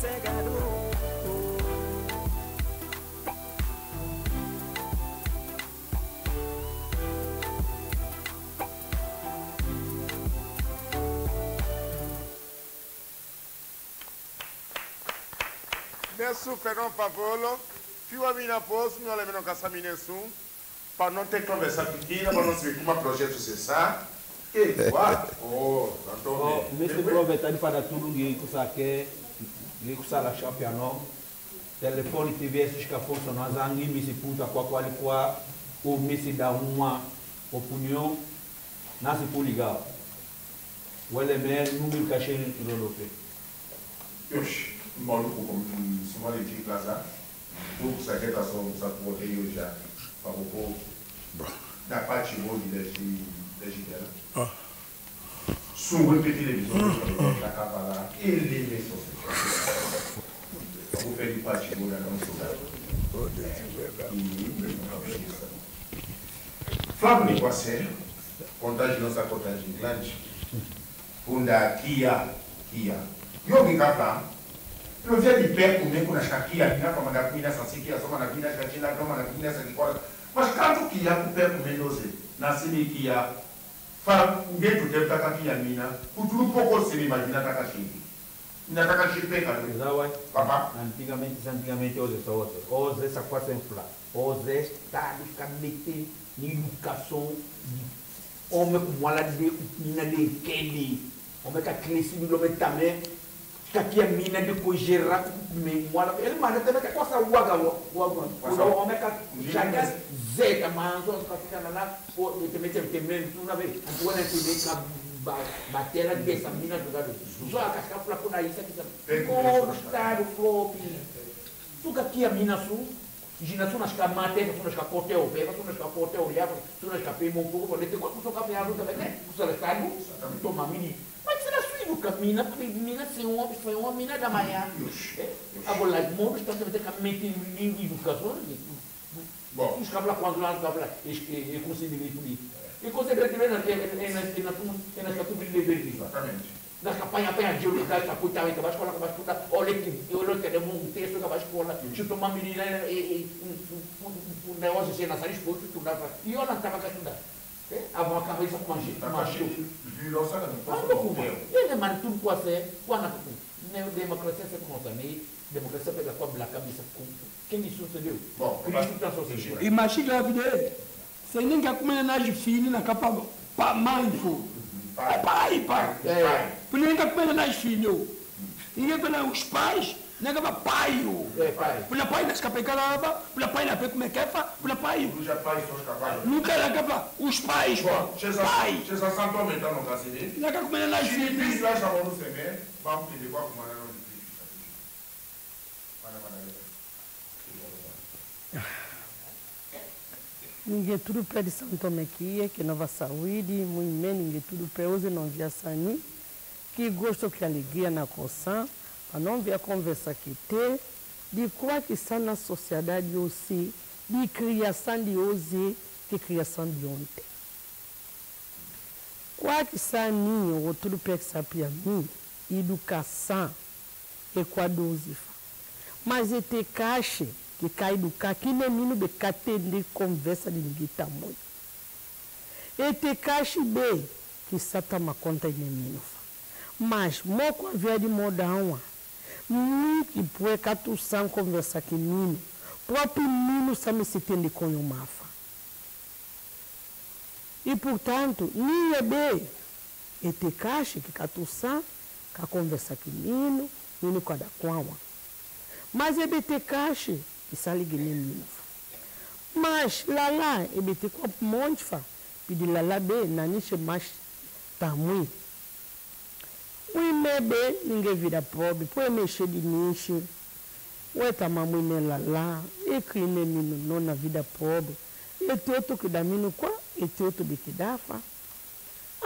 sossegado. Nesu Fernand Pavolo, fiwa mina pos, mi olha meno kasamine sum, para não ter conversa pequena, para não se ver como projeto cessar. E what? Oh, Oh, então, Mr. Aproveitar para tudo que você quer, que você lá champion, telefone TV esses que funcionam, zangi me se puta com a qual qua ou me se dá uma opinião, pode ligar. O elemento número que achei no Lolope. Yosh, maluco como suma de ti plaza. Tu saqueta só sa pote yo já. Para o povo. Da parte hoje deste deste dela. Sungo petit televisão da capa lá. Ele mesmo. O pé de parte hoje não sou Flávio Nicoassé, contagem nossa contagem grande. Punda Kia, Kia. yogi kapla lovia lipepo neko na shakia mina kama na mina sa sikia soma na mina shachina kama na mina sa kikola mas kanto kia kupepo mendoze na simi kia fa ngetu tepta kakia mina kutulu poko simi majina taka shiki inataka shipeka Zawai, papa? Antigamente, antigamente, hoje só outra. Hoje essa coisa é infla. Hoje está de educação, homem com uma de mina de kelly, homem a cresce do nome também, que aqui a mina de cogerar com memória. Ele manda também que coisa uaga, uaga, o homem que já zeta, mas os que ficam lá, o também tem também, tu não vê, a tua não tem que bater lá dessa mina do gado. Só a casca para por aí, isso aqui sabe. Como está o flop? Tu que aqui a mina sul, Gina suna ska mate, suna ska kote o pega, suna ska kote o liapo, suna ska pe mo pouco, lete kwa kuso ka peado também, né? Kuso le sago, toma mini. Mas será porque mina se um homem, foi uma mina da manhã. Agora, lá, modos está também que mete em educação, Bom. Os quando lá, cabla, e consigo ir por aí. E consigo ir na na na na na catu brilhe verde. Exatamente. Na campanha apanha de olho da puta, vai escola, que vai puta, olha que eu não quero um texto vai escola, tu uma menina e um negócio assim na sala exposto, tu dá e eu não estava com estudar. A uma cabeça com uma gente, Virou? Ah, não. Ele manda tudo com a fé, com a democracia se conta, né? Democracia pega com a cabeça com quem isso sucedeu? Bom, Cristo está sociedade. imashika vile seninga kumene najifini nakapa pa mindful pai. Pa É. kuninga kumene najifini inge pela os pais nega ba paio pula pai. Nas capecaraba pula pai na peco mequefa pula paio Já pais são os capazes. nunca era capa os pais César, pai. César Santo aumentando o cacete. nega como na Se gente difícil lá chamou no semente, vamos pedir qual que manda no difícil. Para, para, ninguém tudo pé de Santo aqui, que nova saúde, muito bem, ninguém tudo pé hoje não via sani, que gosto que alegria na coção, para não vir a conversa que ter, de qual que está na sociedade hoje, de criação de hoje, que criação de ontem. Qual que está ninho, ou tudo pé que sabe a mim, educação, é quadrozifa. Mas é ter caixa, que cai do cá, que menino de cá de conversa de ninguém tamanho. E te caixa bem, que só toma conta de menino. Mas, moco havia de modão, muito por cá tu são conversa que menino, próprio menino sabe se tem de conho mafa. E, portanto, é bem, e te caixa que cá tu são, cá conversa que menino, menino cada quama. Mas é bem te caixa, que sali gine mino mas lala ebe te kwa monte fa. Pidi lala be nani se mas tamui ui mebe ninge vida pobre. Po mexer de niche ué tamamu ne lala. E que ne mino no na vida pobre. E te outro que dá mino qua e te outro de que dá fa.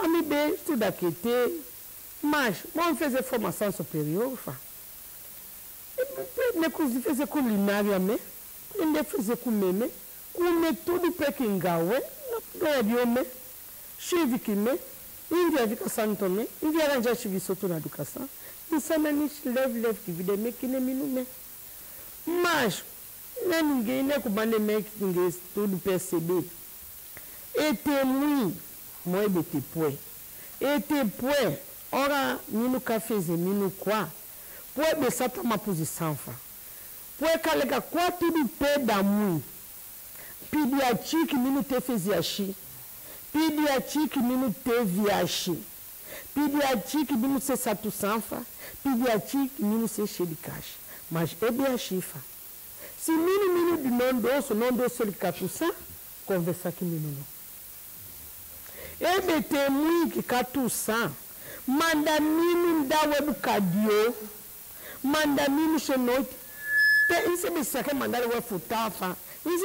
Ami be estuda que te mas vamos fazer formação superior fa nekuzifeze kulinavya me nindefeze kumeme kume tudu peki ngawe napudoya vyome shivikime india vikasantome ivyalanja shivisotu na dukasa nisananishi levlev divideme kine minume masho neninge inekubane mekinge tudu pesebe etemwi moebe tepue etepue ora minu kafeze minu kwa. Poe besata uma posição fa. Poe kalega kwa tudo pé da mui. Pidi a ti que minu te fazia chi pidi a ti que minu te viachi pidi a ti que minu se satu sanfa pidi a ti que minu se caixa mas é bem a chifa se minu minu de não doce não doce ele catuça conversar que minu não ebe te mui que catuça manda minu da web cadio manda minu se noite te inse bisake mandali we futafa.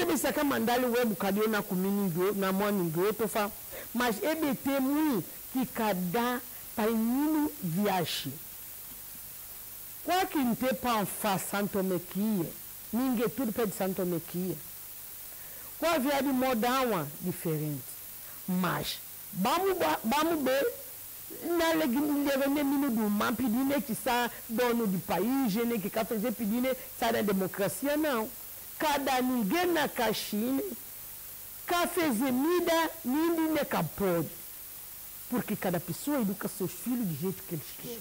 Bisake mandali we bukadio na kumini ndo na mwani ndo tofa. Mas ebe te mui que cada painino viaje kwa que inte pa fa santo mequia ninguém tudo pede santo mequia kwa via de modawa diferente mas vamos vamos ver na legine minu do man pedine que sa dono do país ne que ka fazer pedine sa da democracia não cada ninguém na caixinha ka fazer mida nindi ne ka pode porque cada pessoa educa seus filhos do jeito que eles querem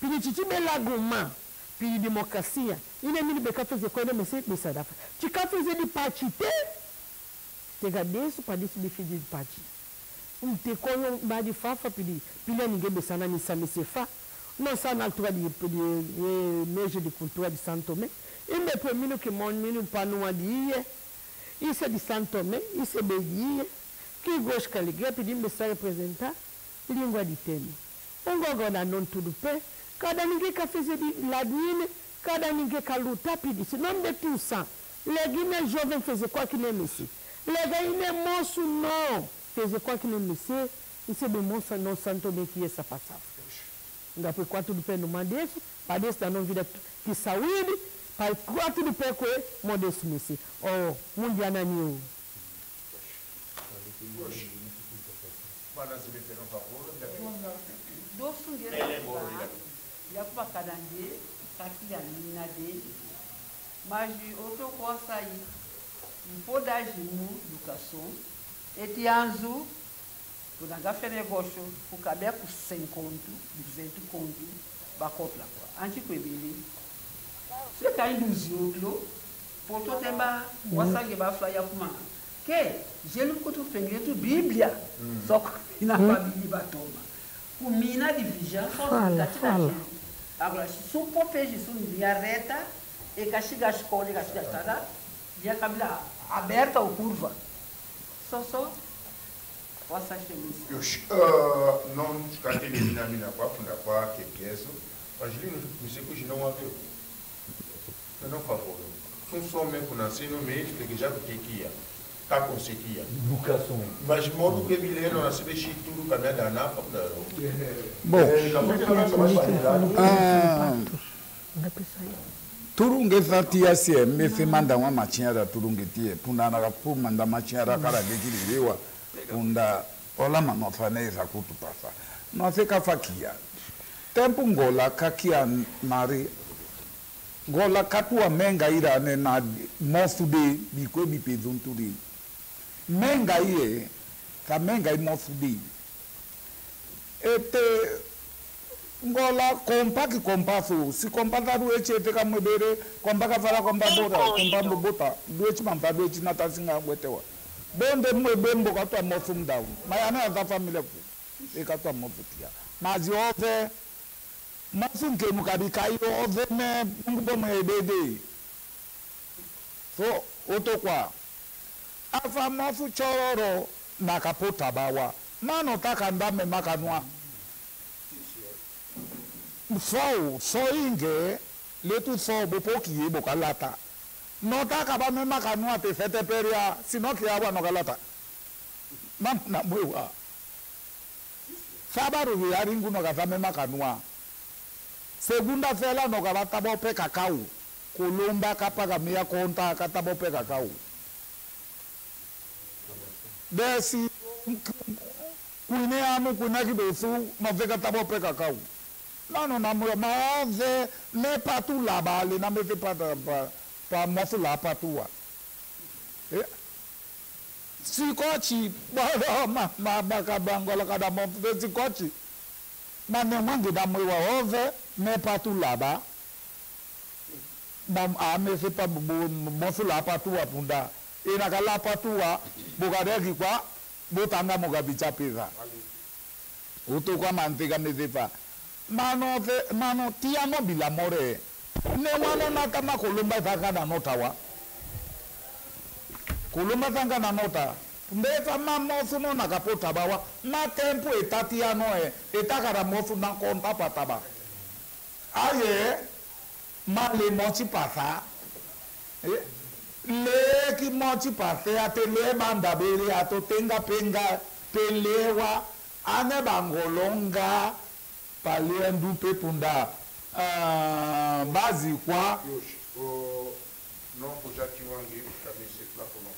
pedi titi belaguma pedi democracia ine mini be ka fazer coisa mas sempre sai da ti ka fazer de patite te gadeço para desse defender de patite te koyo ba di fafa pidi pila ninguém besana ni sami sefa não sa na altura de de cultura de Santo Tomé e permino que mon minu panu adiye isso é de Santo Tomé isso é bedia que gosto que ligue pedi me sa representar língua de teme. Um gogo na non tudo pé cada ninguém que fez de ladine cada ninguém que lutar pedi se não de tu sa. Legine jovem fez qual que nem messi legaine moço não fez quoi que não sei, e se bem moça não santo bem que essa passava. Ainda foi quatro do pé no mandeço, para desse da não vida que saúde, para quatro do pé com ele, modesto messi. Oh, mundial na new. Dosu ngere kuba, ya kuba kadanje, kaki ya nina de, mas outro coisa aí, um podagem educação, eti anzu tunagafe negosho kukabea ku 100 kontu 200 kontu bakopla kwa. Anchi kwebili se kainduzi outro poto temba wasange bafla ya kuma. Ke jelu kutu fengire tu biblia. Soko ina kwa biblia batoma kumina division Fala, fala. agora se fez isso em linha reta e que chega a escola e que chega a estrada linha cabila aberta ou curva Yosh, uh, non tukate le mina mina kwa funda kwa kekeso. Ajili no kuseko jina wa vyo. Não favor. Um só me conhece no meio que já que kia. Tá conseguia. Educação. Mas modo que mileno na se deixe tudo caminhar na napa para. Bom. Ah, turunge fatia sie mefe manda wa machiara turunge tie. Punda na kapu manda machiara kala gekiliwa punda ola mama faneza kutu pasa no se kafakia tempo ngola kakia mari. Ngola katua menga ira ne na mosu de bikwe bi pezunturi menga iye ka menga i mosu de ete ngola kompa ki kompa fu si kompa ta du eche te ka mwebere kompa ka fara kompa bota kompa mbo bota du eche mampa du eche nata singa wetewa bonde mwebe mbo ka twa mosu mdawu mayana ya za famile ku. E ka twa mosu tia mazi ove mosu nke mu ka bi ka i ove me mbo mwebede. So otokwa afa mosu chororo na kapota bawa. Mano taka ndame makanwa fɔw sɔyin kɛ letu sɔ bopo k'i ye bo ka lata nɔta kaba mɛma ka nua te fɛtɛ pɛria sinɔ k'i aba nɔ ka lata ma tina mo ye wa sábàrò yìí aríngu nɔ gaza mɛma ka nua segunda fɛla nɔ gaba tabɔ pɛ kaka o kolomba kapa ka miya kɔnta ka tabɔ pɛ kaka o dɛsi kuineanu kuinaki do su nɔfɛ ka tabɔ pɛ kaka o. là non non moi ma ve mais partout là bas les n'a me fait pas pas pas moi c'est là partout eh sikochi baroma mabakabangola kada mopfe sikochi manemwangida mwiwa ove mepatu laba amefepa mosula patuwa punda e inakala patuwa bukadekikwa butanga mukabicha piva utukwa mantika mifepa manɔfɛ manɔ tiyamɔ bi lamɔrɛ ne manɔ na kama kolomba fa ka na nɔta wa. Kolomba fa ka na nɔta mbɛ fa ma mɔfunɔ na ka po taba wa. Ma tɛnpo eta tiyamɔ yɛ eta ka na mɔfun na kɔ nta pa taba ayɛ ma le mɔtsi pasa. Eh, le ki mɔtsi pase ate le ma ndabele ato tenga penga pelewa. Ane ba ngolonga. Bangolonga palia ndupe punda uh, bazi kwa Yosh, o kiwangi kabisa kwa kono.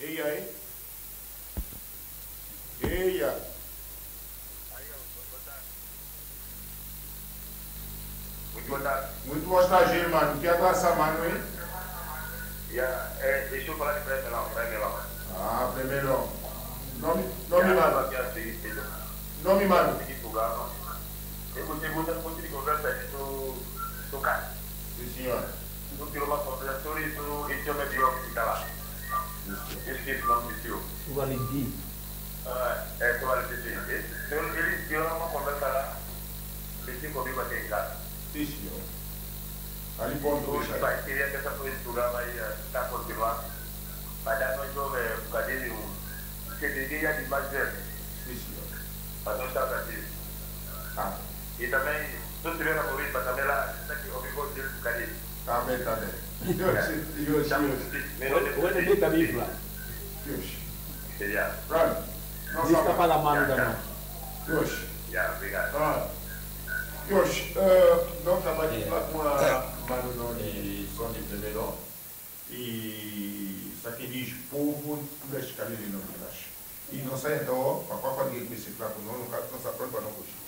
Eya eh. Eya. Muito hostageiro, mano. Que abraça, mano, hein? Yeah, eh, deixa eu falar de Bremelão, Bremelão. Ah, primeiro. Nome, nome, mano. Nome, mano. Eu gostei muito da ponte de conversa aí do, do cara. Sim, senhor. Tu tirou uma conversação e tu esse homem de óculos que está lá. Eu esqueci o nome do tio. O Valentim. Ah, é, tu vai dizer. Ele, ele tirou uma conversa lá. Ele tinha comigo aqui em casa. Sim, senhor. Ali ponto, Hoje vai aí. querer que essa coisa do programa aí está continuando. Mas já nós vamos é, por causa dele, o que ninguém já de mais velho. Sim, senhor. Mas nós estamos aqui. E também, se tiver na corrida, também lá, está aqui, o bigode dele por causa dele. Tá bem, tá bem. Yosh, yosh, yosh. Wene bika bifla. Yosh. Yeah. Run. Não Lista sabe. para a mano da mão. Yosh. Yeah, obrigado. Ah. Yosh, uh, nós trabalhamos lá com a Mano de Primeiro e isso aqui diz povo das escalas de Novilas. E não sai então, a qual ninguém conhece lá com nós, não está pronto para não fugir.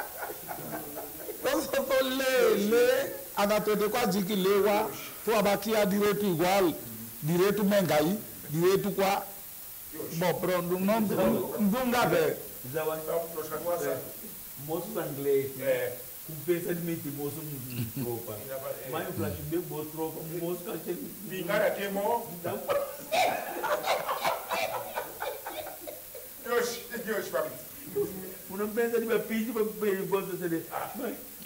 Mo dure vare. Programa, programa. pe ya fa ko wa pe ke ka sura de tu de re to ka anje ka pe o me pe tu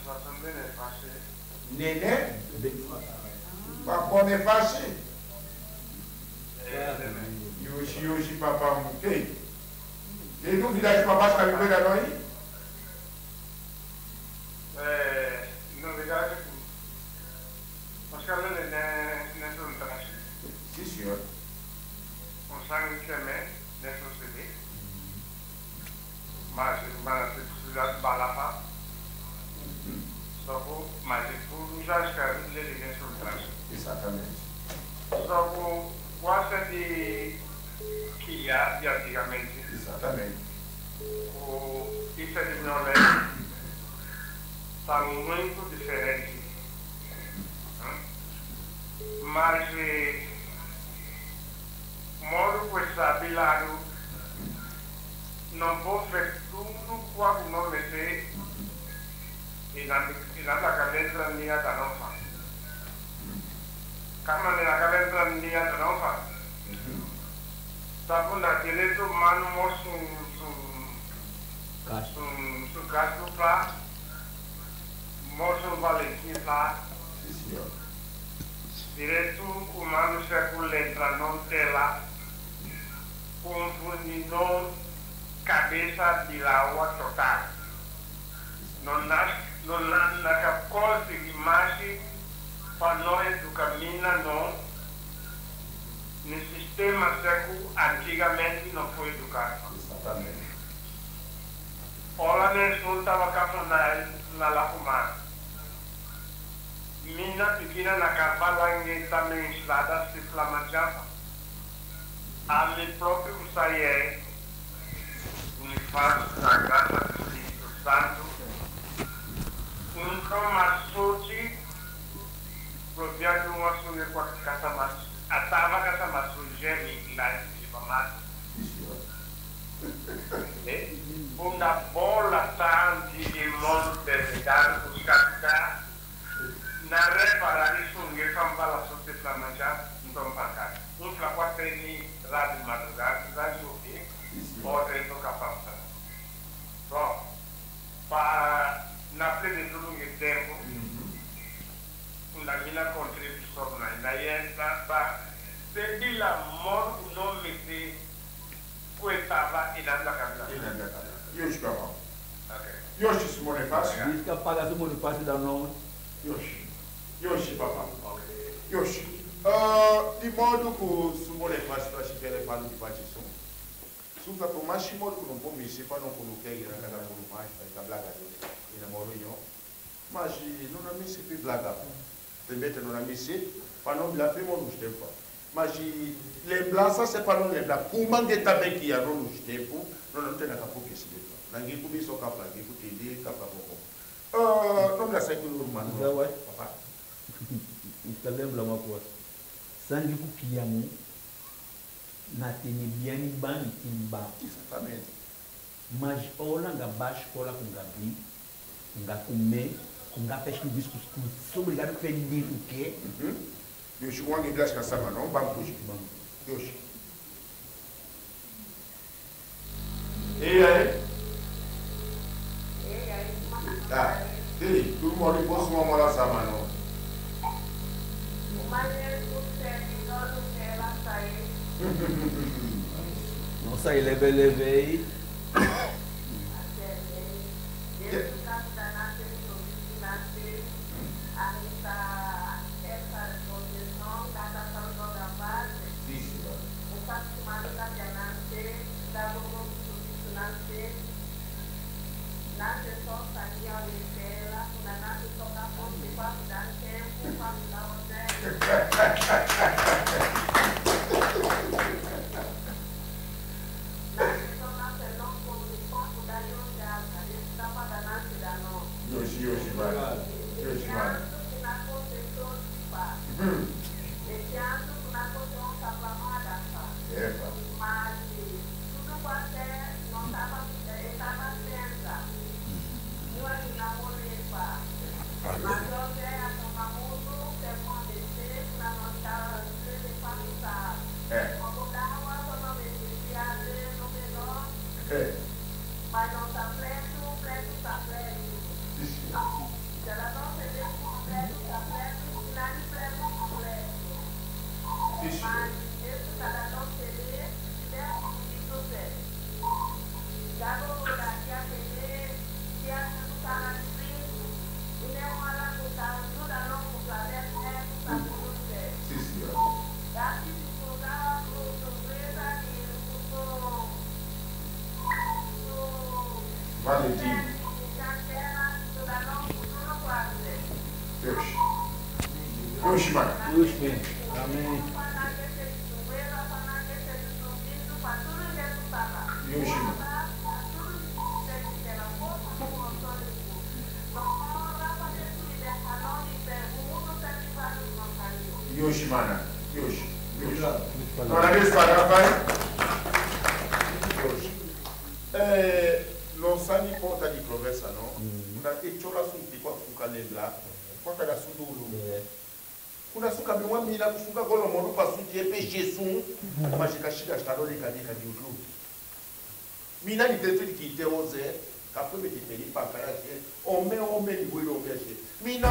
pe o me mas mo. Yoshi, yoshi, papi. Una pensa di bapiti per per il boss se ne mas moço vai sone quando que acaba da sair cru te gamela vou pegar ping Nikabla baba no jimo. Yoshi, no bila sa kwa ngeni liya. Ei aí. Não sei que sala quatro sala aí. Eu? Ei aí. Eia, Muito gostar de ver isso. mostra isso. E a classe papai? A legislação bem é fácil. Nenê? Para comer fácil. Yoshi, yoshi, papai, ok? Tem dúvida de papai que me cuida nós? É. Mas. Um que é nessa CD. Mas, mas se precisar de balapa. Só vou, mas tudo já nessa não traz. Exatamente. Só com quase de que há de antigamente. Exatamente. O isso é de Nolé está muito diferente. Hum? Mas eh, modo que está bilado não vou ver tudo qual o nome é e na e na cabeça minha da nova. Kama na nova. Sabe na direito mano moço um, um gasto para moço Valentim lá. Direto século entra não tela confundindo cabeça de laua total. Não nas não na na consegue mais para nós do caminho não no sistema século antigamente não foi educado. Exatamente. Ola ne sulta wakafu na na lakuma. Mina pikina na kavala nge também estrada se flamajava. A mi próprio saie unifato na graça do Espírito Santo. Um cromaçote proviado um assunto com a casa mas a tava casa mas o gemi lá de mamata. Una bola tanti di monte da buscata na reparare su che fa la sotto la mangiare non pancare un fra quattro anni radio madrugada da giorni o dentro capacità però pa na plene tutto il tempo una mina contribuzione na yenta pa se di la mor non mi si questava inanda cambiare Inanda cambiare Yoshi, papai. Yoshi, Simone Fácil. Diz que apaga Simone Fácil da nome. Yoshi. Yoshi, papai. Yoshi. Uh, de modo que o Simone Fácil para chegar a falar de partição. Suka por mais de modo que não pode mexer para não colocar ir na casa por mais para blaga e na moronho. Mas não na missa para blaga. Também não na missa para não blagar nos tempos. Mas lembrança c'est para não lembrar. Como que também que ia nos tempos, não não tem nada para que se lembra. Nangi kubi so kapla, nangi kuti di kapla boko. Uh, não me sai com o mano. Já vai. Você lembra uma coisa? Sangue com piamo na tinibiani bani timba. Exatamente. Mas olha nga baixo cola com gabi, nga comer, com nga peixe no bisco escuro. Sou obrigado a pedir o quê? Eu chego a igreja que sabe não, vamos puxar. Deus. E aí? Tá. Ei, tu mora em Poço, uma mora sama não. Não sai leve, leve. Yoshi, Valentim. Yoshi.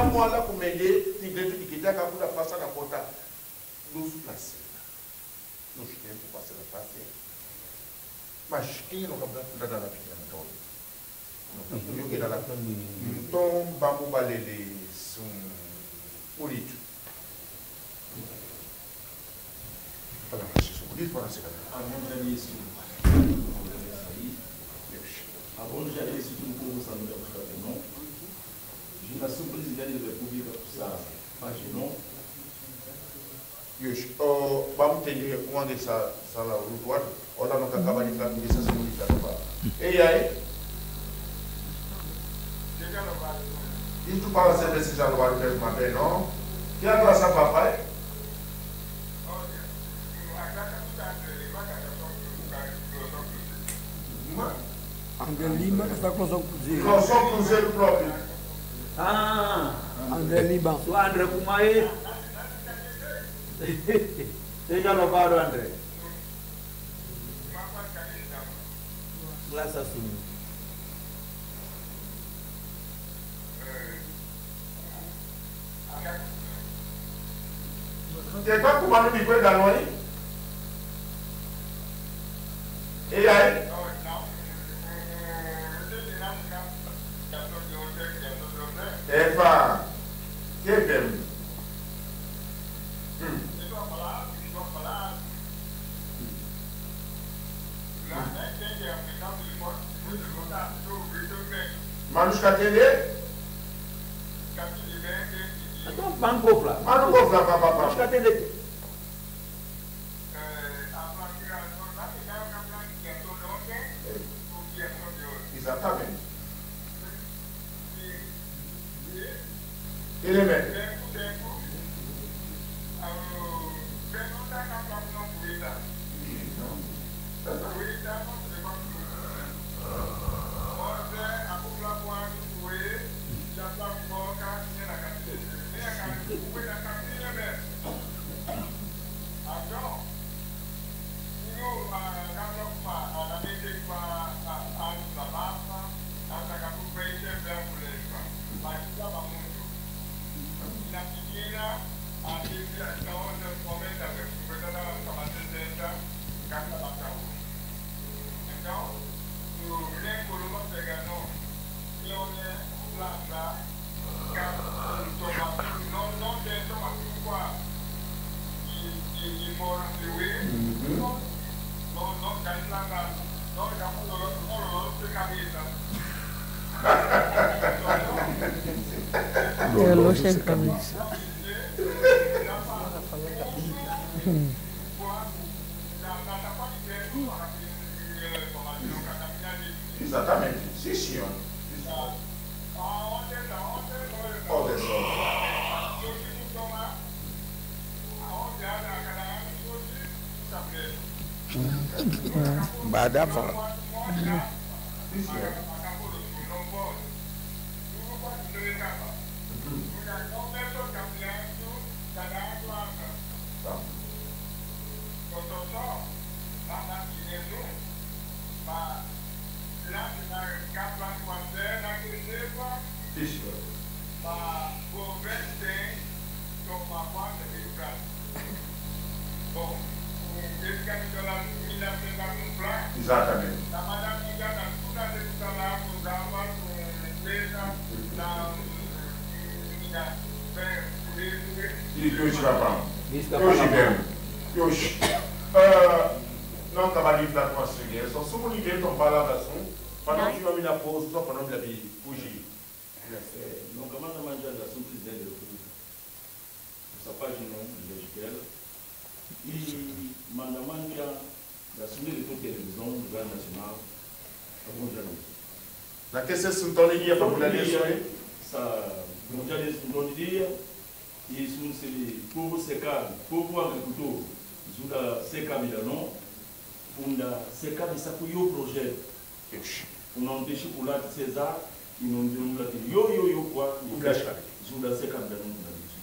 Mwala kumende ni tetu di kite kapuda fasa na kota. Nos place. Nos tempo passa na face. Mas quem não vai dar na pinha então? Yo que la então vamos balele sum. Fala mais isso. Urito para ser A mão já disse. A mão já disse que o povo sabe da Costa não. Presidente da República precisa paginou. Yosh, oh, vamos ter uma dessa sala uruguai. Olha no que acaba de falar dessa segurança no bar. Ei aí. Isso para ser precisado do ar mesmo bem, não? Que abraça papai? André Lima está com o Cruzeiro. Com o Cruzeiro próprio. Ah, André Lima. O André Kumae. Seja louvado, André. Graças a Deus. Você vai com o de coisa não, hein? E aí? Eva, que bem. Hum. Manus katele? Então, banco lá. Manu gofla papa Mas papa. cadê ele? Exatamente. element. Baada fala. Sim senhor. Que hoje mesmo. Hoje. Não acaba de dar com a seguinte. Só se o ninguém não fala da assunto, para não ficar me na pose, só para não me fugir. Non kamata manja da sun presidente da República. Essa página de Ezequiel. E manda manja da sua diretor de televisão do Governo Nacional. Alguns já não. Na que se sintonia para mulher isso aí? Essa mundial de sintonia. E isso não se povo secado, povo agricultor. Isso da seca milano. Funda com o deixa o Cesar e não deu um latim. Yo, yo, yo, qua, Zunda seca da não isso.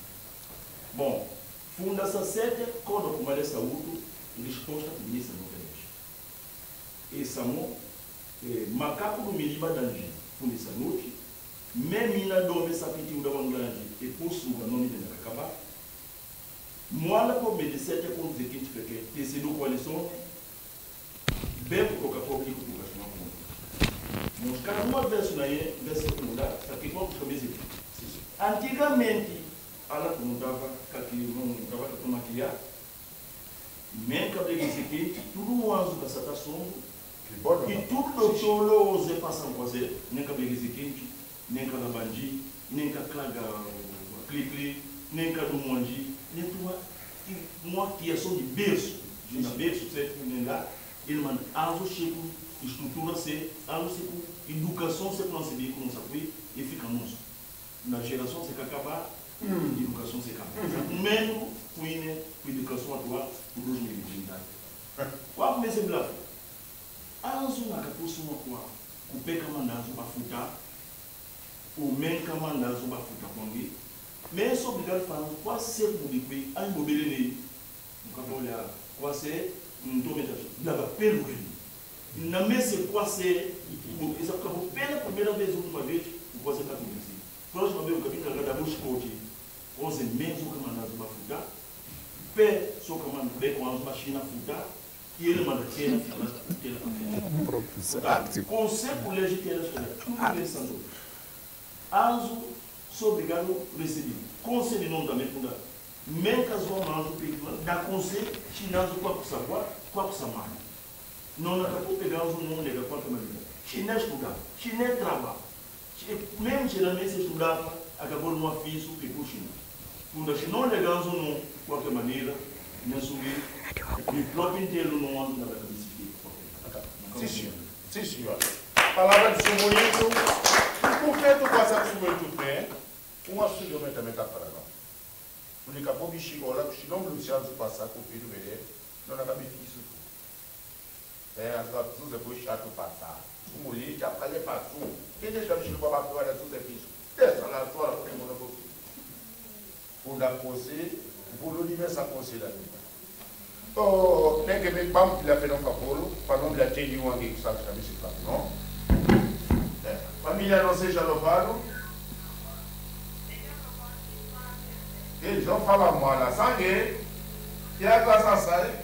Bom, funda essa sede, quando como é saúde, resposta para isso não tem. Esse amor, macaco do miliba danji, funda essa noite, memina dome essa piti da wangrande, e posso o nome de Nakakaba. Moala por me de sete com dizer que porque esse do coalição, bem por o público do nacional Mas cada uma vez na é vez segunda, aqui como camisa. Antigamente, ela perguntava que aqui não estava com maquiar. Nem que eu seguinte, tudo o anjo da satação, e tudo o cholo você passa a fazer, nem que eu seguinte, nem que a bandi, nem que a claga clique, nem que a do monji, nem tua uma criação de berço, de uma berço, certo? Ele manda anjo chego estrutura se algo se educação se conseguir com sabe e fica nos na geração se acabar hum. educação se acaba hum. mesmo com educação atual por 2030 qual mês é blá anzo na kapusu kwa kupeka mandazo bafuta o menka mandazo bafuta kwangi mais so falando qual ser publico ai mobile ne mukabola qual ser ndometa blá pelo na quase isso acabou pela primeira vez uma vez o está convencido próxima vez o que cada vez pode quase mesmo que mandar uma fuga pé só que manda bem com as máquinas fuga. E ele manda conselho colégio que elas tudo pensando anjo sou obrigado a receber conselho não também fuga mencas vão anjo pedir da conselho chinês qual que sabe qual que sabe non acabou pegar os nomes da quarta maneira. Chinês estudava, chinês trabalhava. Mesmo chinês estudava, acabou numa ficha que puxa. Quando a não legal os nomes, de qualquer maneira, não subir, o próprio inteiro não anda na cabeça. Sim, senhor. Sim, senhor. Palavra de seu bonito. Por que tu passa a muito bem? Um assunto também está para nós. Única pouco chegou lá, se não Luciano passar com o filho dele, não acaba isso. É, as pessoas depois chato passar. O mulher já falei passou. Quem deixa o chico para fora, tudo é isso. Deixa lá fora, porque não vou. Por dar você, por não dizer essa conselha. Oh, tem que ver como que ele fez um favor, para não lhe nenhum aqui que sabe que se faz, não? Família não seja louvado. Eles não falam mal, sangue. E a classe sai.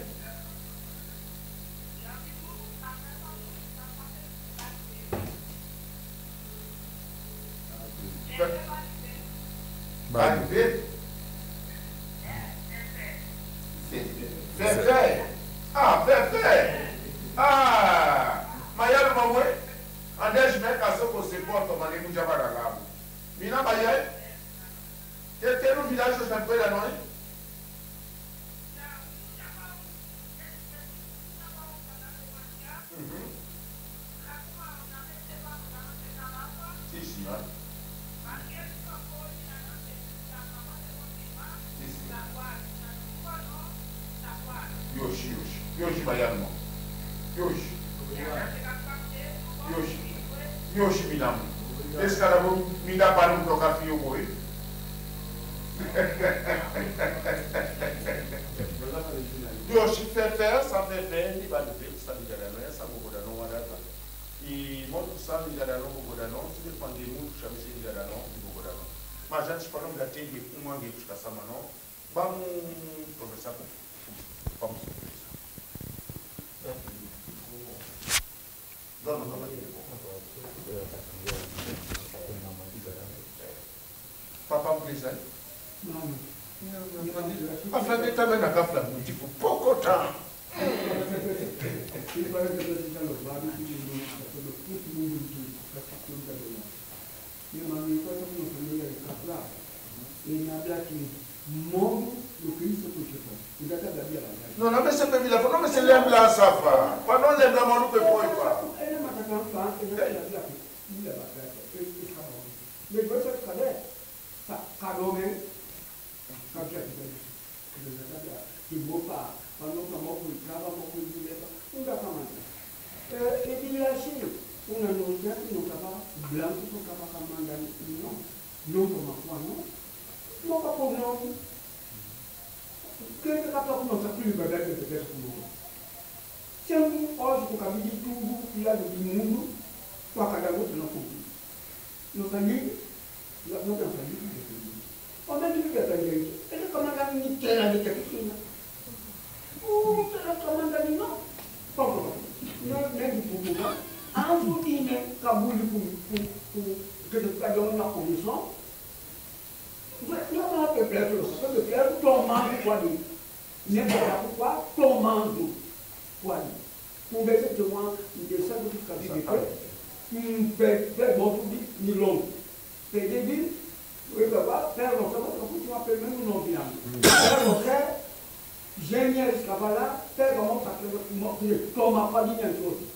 Vai ver? Fefé. Ah, Fefé. Ah, mas era uma mãe. André me casou com você, porta, mas nem muito javaragabo. Mina Bahia. nyoshi minamu est-ce que alabo minda bani mutoka fiyo boy nyoshi fait faire ça fait faire ni bani fait ça ni jara no ça go goda no wadata e moto sa ni jara no go goda no se pande mu shamsi ni jara no go goda no ma já te falando da tende uma ngi kushika sama no vamos conversar com vamos Vamos, vamos. Papa mplisa. Afla também na cafla, tipo, pouco tá. Non, non, mais c'est pas bien. Non, mais c'est l'embla safa. Pas non l'embla mon loup et point pas. una novia non cava blanco non cava camanda no non come qua no non va con no che capa com nossa liberdade de ter com sempre hoje com caminho de tudo e lá do mundo com a cada outro não cumpre não está ali não tem ali onde ele fica também ele comanda ni terra de tequila o terra comanda ni não pouco não nem de tudo anfu ine ka buli ku ku ku ke de ka jom na commission não não é perto só que quero tomando quali ne para kwa tomando quali ku be se de moi de ça de ka bi que um pe pe bon tu di ni long pe de bi we ba ba per no sama ko tu ma pe même non bien per no que genial escavala per como ça que mo toma pa di niente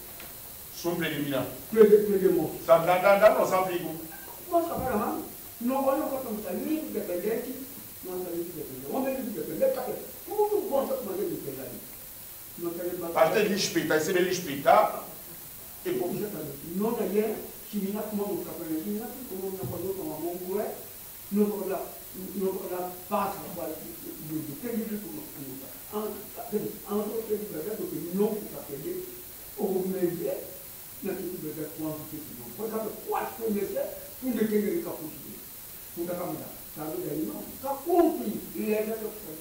Sombre de mina. Plus de plus de mots. Ça da da da non sample go. Moi ça va là. Non on est comme ça ni dépendante non ça ni dépendante. On est dépendante parce que tout bon ça m'a dit que là. Non ça n'est pas. Parce que l'ishpita, c'est l'ishpita. Et pour non d'ailleurs si mina comment on s'appelle mina comment on appelle comme mon goût non on la non on la passe quoi de de quel lieu comme ça. En en autre chose donc non ça fait au milieu na kitu bebe kwanza kitu no kwa sababu kwa kumese funde kenge ka kushi funda kama da sababu da ino ka kumpi ile ndio kwa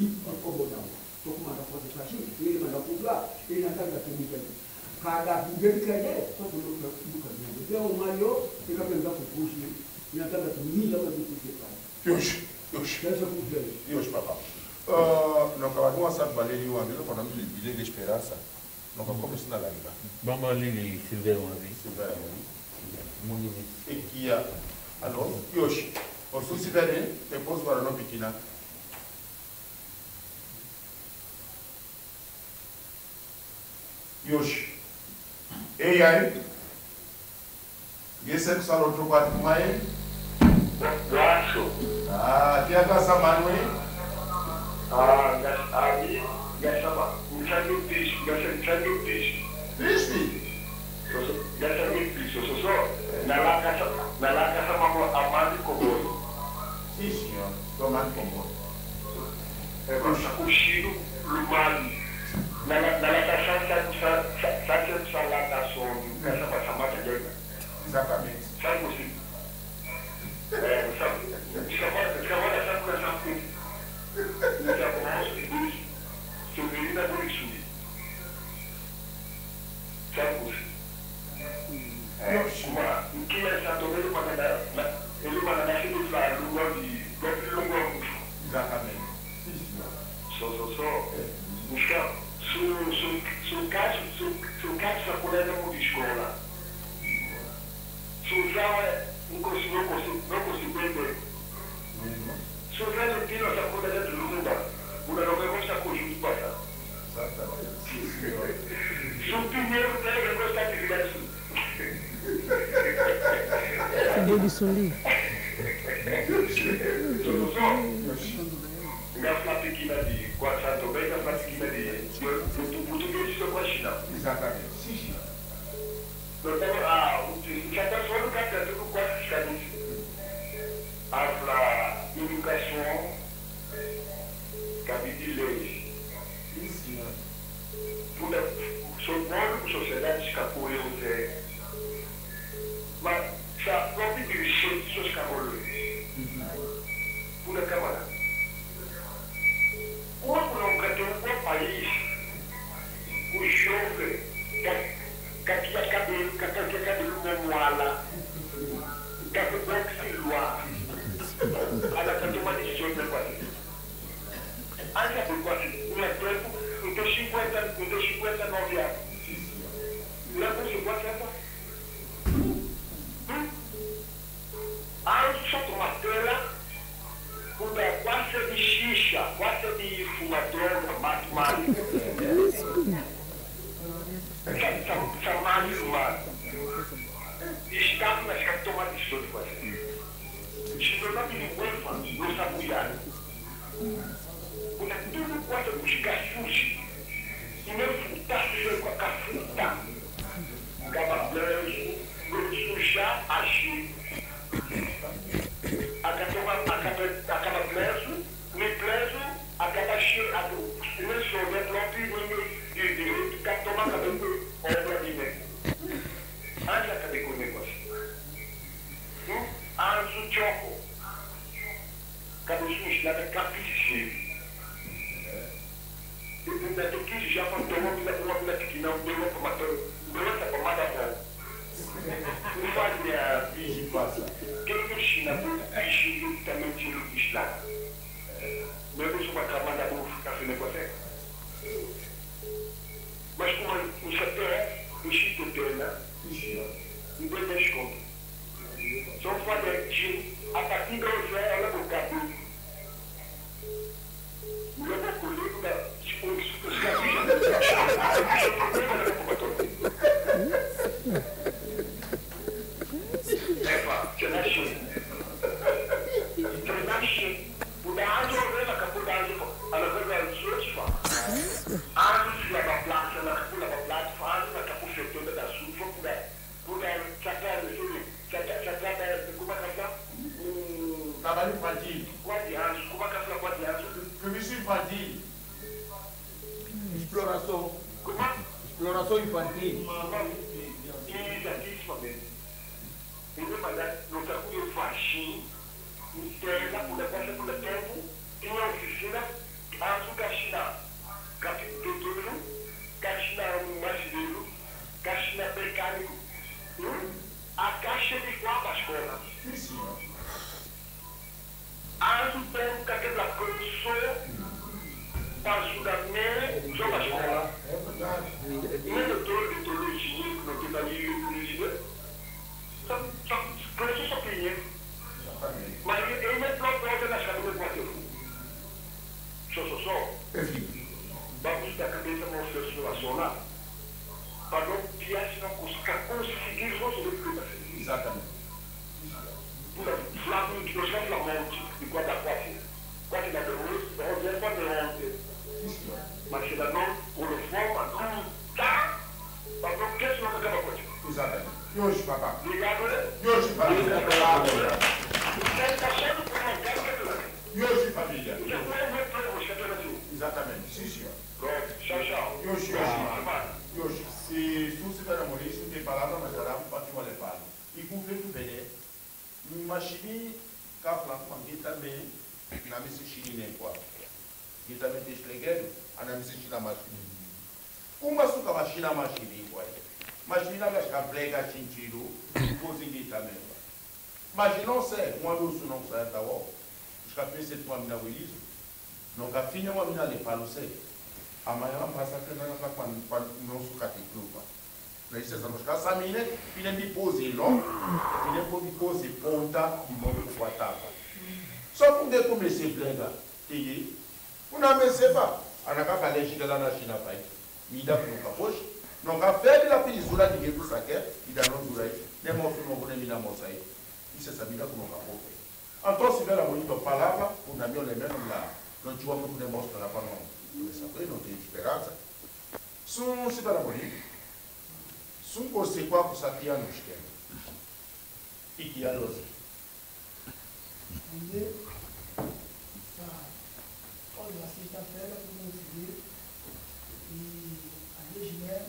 ni kwa kobo da to kuma da kwa sashi ile manda kuzla ile nataka tumike kada bugeri kaje to ndo kaga kujerikade kokolokadukaee leo mayo ikapenza e kukushi inataka kumila kazukushi pale yoshi yoshi sasa kujerikade yoshi papa. Euh, donc abakomasa baleli wange eloko na mbi bile l'espérance donc akomesi na langa bamba lili silver wange silver munini ekia alors yoshi osusi dane epose barano bikina yoshi Yann. Gese kusala utrokwati kumaye. Wacho. Ah, tiakasa manwe. Ah, ali, gastava, mchani upishi, gastava mchani upishi. Pishi? Gastava upishi, so so, nalaka nalaka sama mo amani koboi. Sim, senhor. Tomando combo. É, mas o Chiro, Lumali, nalaka sasa sasa sasa salata so, gastava samata jega. Exatamente. Sabe você? É, sabe, descavada sabe com essa coisa. Soberina Borisuri. Sabe Uma, o que é essa tomada ele manda ele manda na chega de falar do gol de gol de longo Exatamente. Só, só, só. Buscar, su, su, su caso, su, su caso sa collega de escola. Su usava, não consigo, não não consigo entender. Su <laughs> usava tiro essa collega de lumba. Una non avevo sta così di passare. Sul primeiro pega questa diverso. Devi sundi. Sono so. Una fatichina di 400 bene, una fatichina di portoghese sto qua Cina. Exatamente. Sim, sim. Notamos a utilização do capítulo 4 de Cadência. A educação, cabide leis. Puna, supondo que a sociedade escapou eu dizer, mas se a própria dirigente só escapou Puna Câmara. Papá? Obrigado, né? E hoje, família? Você está sendo por uma cara E hoje. Exatamente. Sim, senhor. Tchau, tchau. E hoje, e hoje, se vai morrer, se tem palavra, mas não pode olhar para E com o feito bem, mas se cá falar com alguém na minha sentido nem qual. E também estregueiro, a na minha sentido mais Uma suca mais qual. Machina vai ficar brega, sentido, cozinha também. Mas não sei, uma luz não sai da uau. Os capês se tu a mina isso. Não cafinha uma mina le palo sei amanhã passa que nós lá quando quando não suca te grupa nós estamos cá samine pine di posi lo pine po di posi ponta di modo que watapa só quando comecei plega tigi una mesefa anaka kale shida la na shina pai mida kunuka posh non ka febi la penisula di gebu sake ida non durai ne mo fu mo ne mina mo sai isso sabida kunuka po então se vela bonito palavra una mio le meno la non ci vuole ne mostra la parola começar a não tem esperança. São cidadão bonito. sunkosekwa kusakia noshkema ikialozi Entendeu? Essa, olha, a sexta-feira, todo mundo se vê. E a Legilé, nós temos de licença, você fazer. Sua autonomia na aquisição, precisa ser secado, saúde livre, secado, o Aureliano, secado tudo bem que luz. O som Paulino e som de embaixador de embaixador de São Cristo, uma uma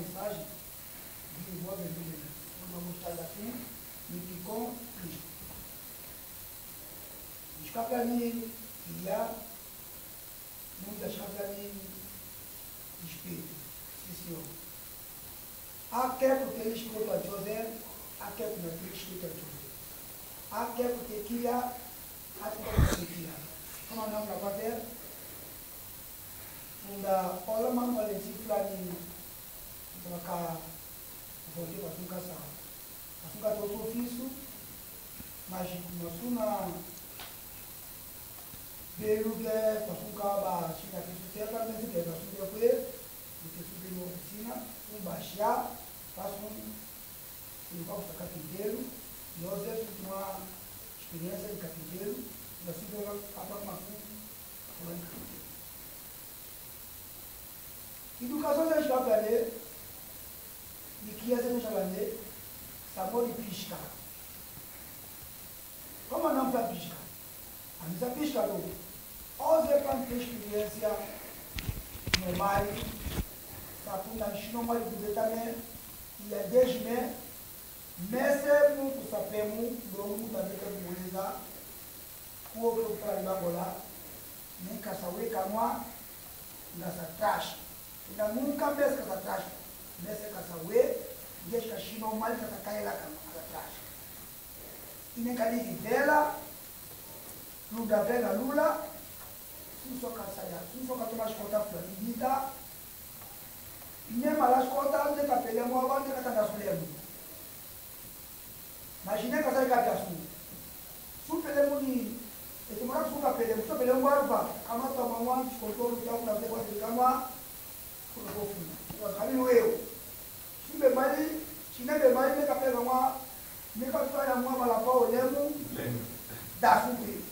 mensagem de de uma mostrada assim, e ficou Cristo. Ali, e há muitas escape ali, espírito, sim senhor. Há porque ele escuta a José, há porque ele escuta a José. Há quer porque queria, há quer porque queria. Como não para fazer? Funda ola mang wale si fulani maka vote pasunka sa pasunka to to fisu mas masuna beruge pasunka ba china fisu certa mas de kwe de subir na oficina um baixar faço um um papo de carpinteiro nós temos uma experiência de carpinteiro nós temos a próxima fulani carpinteiro Educação da escapelê, de que essa não chama sabor de pisca. Como não para pisca? A minha pisca do. É quando tem experiência no mar, sapuna ensino mais de também, e a desme, mesmo o sapemo, do mundo da beca beleza, o outro para ir nem caçaue camua, nessa trash na nunca mes ka atrás mes ka sa we yes ka shino mal ka kai la ka atrás ine ka di vela lu da vela lula suso ka sa ya suso ka toma skota florida ine mala skota ande ka pele mo avante ka ta sulemu imagine ka sa ka ta su su pele mo ni ete mora su ka pele mo su pele mo arba kama ta mama skota lu ta na de kwa kama wakabili weo sube mali sina be mali me kapela mwa me kapela mwa mala pa olemu da sube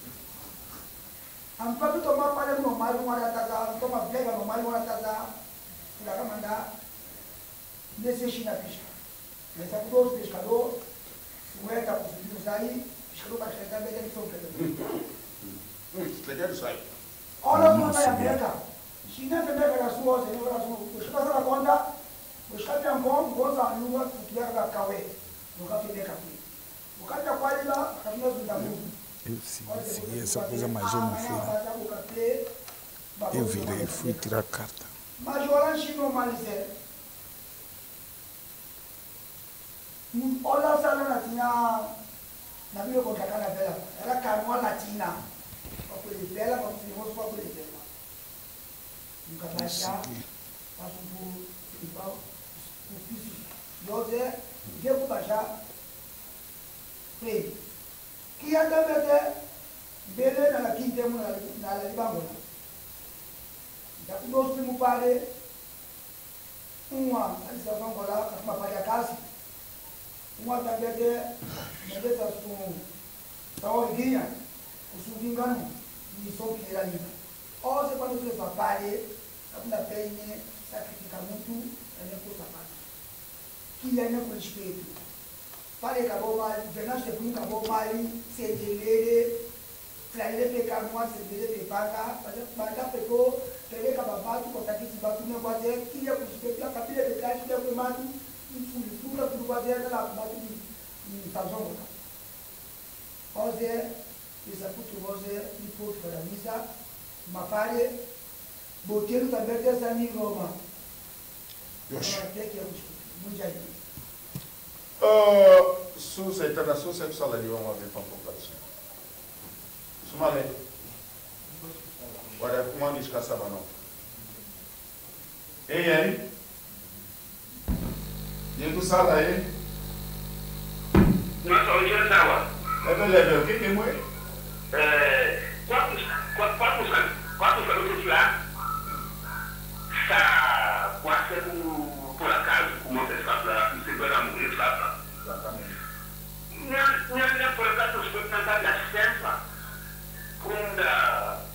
am papi to ma pale mo mali mwa tata to ma blega mo mali mwa tata ila kama nda nesse china pisca nessa kudos pescador sueta kusubiu sai pescador para chegar bem de sopa Espelhado sai. Olha como vai a América. China também era sua, se não era sua. Os caras da conta, os caras da conta, goza a lua, que tiver da cauê. No café de café. O cara a minha zuda muito. Eu segui, essa coisa, mas eu não fui. Eu virei, fui tirar a carta. Olha, sala na tinha. Na minha conta, na vela. Era canoa latina. Para poder vela, para poder para poder vela. nunca baixar, faço um principal, o físico. José, devo baixar, sei. Que a também bele na aqui temos na na libango. Já que nós temos pare uma a lição lá, uma pare a casa. Uma também de meleza com saúde o subingano e só que era livre. Hoje quando você vai pare hakuna penye sacrifica muito eneko sapato kila eneko respeito pale kabo mali venance kuni kabo mali sendelele tlalele pe kamwa sendelele pe paka bata peko tele kaba batu kota kiti batu ne kwaze kile kuspect la kapile pe kashi le pe matu mfuli fula tu kwaze la batu ni ni tazongo ta oze isaputu oze ni potu para misa mafale boteiro também tem essa nível Roma. Susa internação sexual ali vamos ver para população. Sumale. Olha, como a gente caçava não. Ei, aí. Dentro sala aí. Mas olha, Sawa. Evelebe, o que que é? É, quantos, quantos, quantos, quantos garotos lá está quase por, por acaso, como você sabe, se vai morrer, sabe? Exatamente. Não, não, não, por acaso, os representantes da SEMPA, quando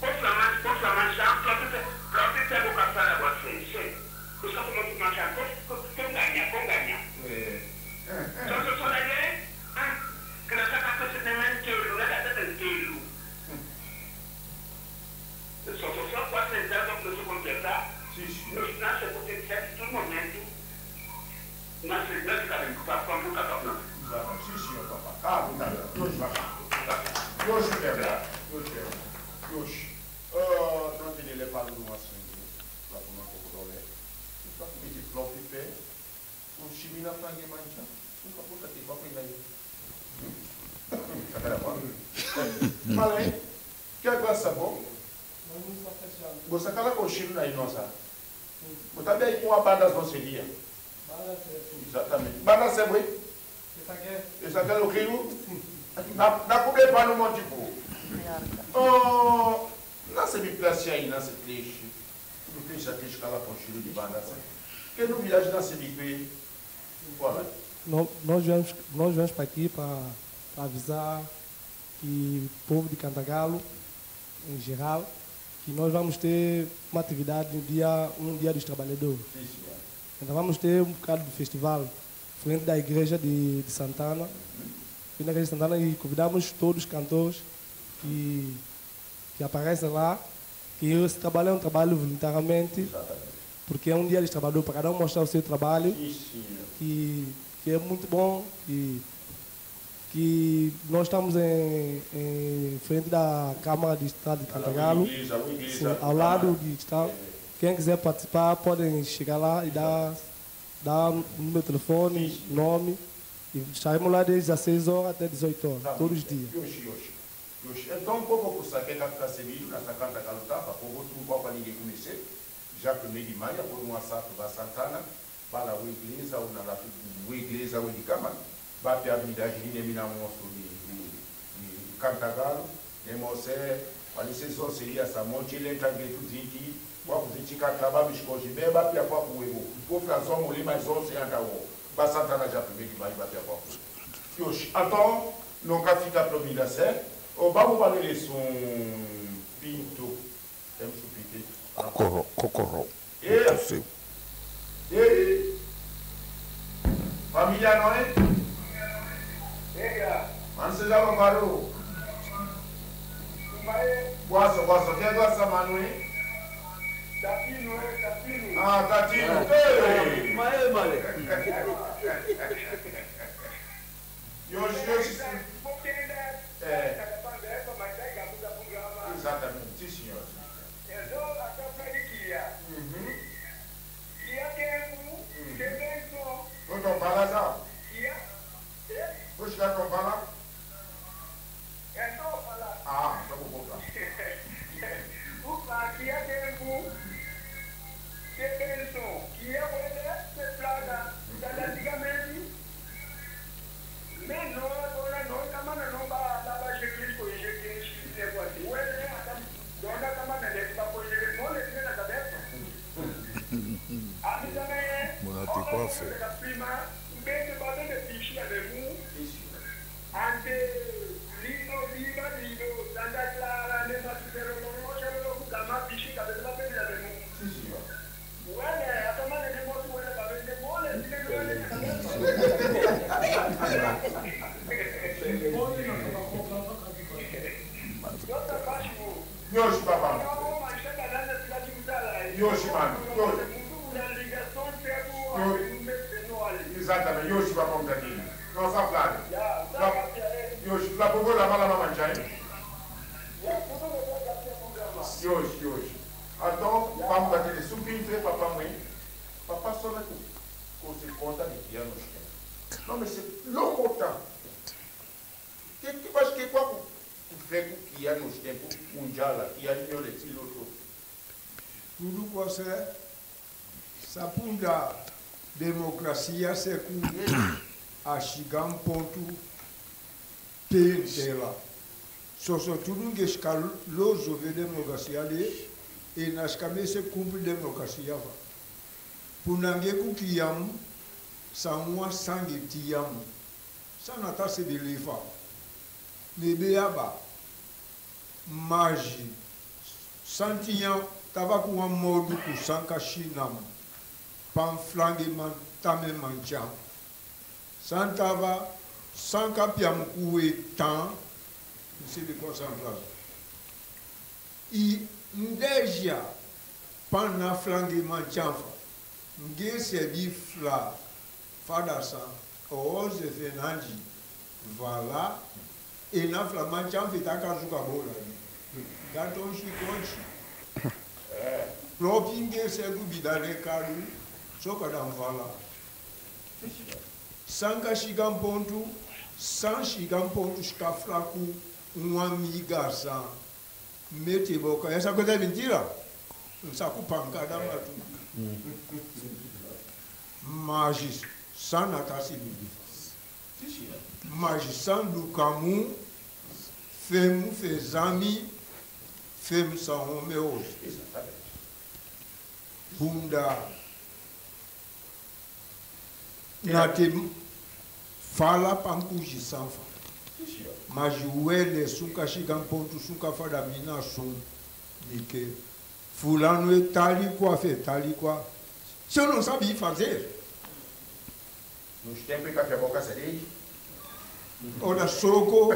por flamar, por flamar, já, para você ter o café da você, sim. Os cafés não marcham, com ganha, com ganha. Então, eu sou daí, ah, que nós acabamos de ter um tiro, não é que tiro. Eu só sou só quase entrar, não preciso completar. Nos nasce Um chimina frangue mancha. Um caputa aqui, papo e aí. Malé, <laughs> que agora bom? Você acaba com o chino na inosa. Você também aí com uma banda não seria. Exatamente. Banda sebo aí. Esse aqui é o rio. Na na comer para no monte pô. Oh, não se me place aí, não se treche. Não já treche cala com cheiro de banda. Que no viagem não se me vê. Bora. Nós viemos, nós viemos para aqui para para avisar que o povo de Cantagalo, em geral, que nós vamos ter uma atividade no dia, um dia dos trabalhadores. Senhor. Então vamos ter um bocado de festival frente da igreja de, de Santana. Frente da igreja de Santana e convidamos todos os cantores que, que aparecem lá, que esse trabalho é um trabalho voluntariamente, porque é um dia de trabalhador para cada um mostrar o seu trabalho, que, que é muito bom e que nós estamos em, em frente da Câmara de Estado de Cantagalo, ao Câmara. lado de Estado. Quem quiser participar, podem chegar lá e dar, dar o número de telefone, nome. E saímos lá desde as 6 horas até 18 horas, todos os dias. Yoshi, Yoshi. Yoshi. Então, o povo que sabe que está servido nessa carta que ela estava, o povo tudo para ninguém conhecer. Já primeiro de maio, por um assalto da Santana, para o igreja, ou na o igreja, ou de Câmara, vai para a avenida Girine, mina monstro de, de, de Cantagalo, e você, para você só seria essa monte, ele entra em tudo gente, kwa kuzitika taba bishikoshi beba pia kwa kuwebo kofra zo mulima zonse anda wo basantana já primeiro de maio bater kwa Yoshi, então, nunca fica proibida, certo? O vamos fazer isso um pinto. Temos Cocorro, cocorro. É. Seu. E família não é? Mano, você já parou? Guaça, guaça, quem é guaça, mano, hein? Ah, Tatino. Ei! Mas, mano. Yoshi, Yoshi. É. Exatamente, sim, senhor. Uhum. Vou tomar lá já. Vou chegar a tomar lá. Ah, então vou voltar. Monate coiffé. Yoshi, sosotunungeshika lozove demokrasia le enashikamese kumbi demokrasia va punange kukiyamu sanwa sange tiyamu sana ta sebelefa ne be ya ba magi santiyan tabaku wa modu kusanka shinamu panflange man tame manca santava sanka piamuku we tan msibi concentrage i ndezia pan na flangeman tianfa nge sebi fla fadasa oze fe na ndi vala e na flaman tianfa e ta ka zu ka bo la eh. bi ga ton si konti lobi nge segu bida ne kalu so ka dan vala san ka sigan pontu san sigan pontu si ka fla ku sa mete boka. Essa coisa é mentira saco pancada matu. Mas sana tá se mas san do camu femu fezami. Femu sa homeo bunda. Na te fala pampuji sanfa mas o ele suka chega um ponto suka fada mina som de que fulano é tal e qual fez tal e qual se eu não sabia fazer Nos tempos em que a boca seria, ora soco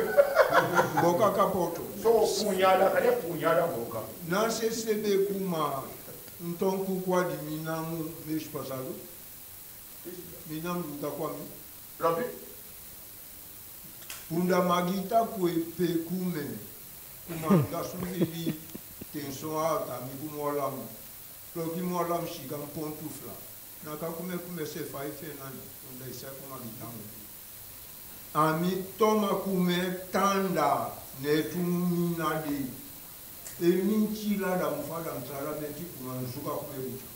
boca capoto. Só punhada, cadê punhada a boca? não se sebe kuma então com qual de minamo mês passado minamo da kwami Lobi, funda magita kue pe kume. Kuma hmm. nga suvili tenso ata mi ku mualamu ploki mualamu shika mpontufla na ka kume kume se fai fenani funda isa kumagita mu ami toma kume tanda ne tumina de. Emi ntila da mufada mtsala beti kuma nzuka kume ucho.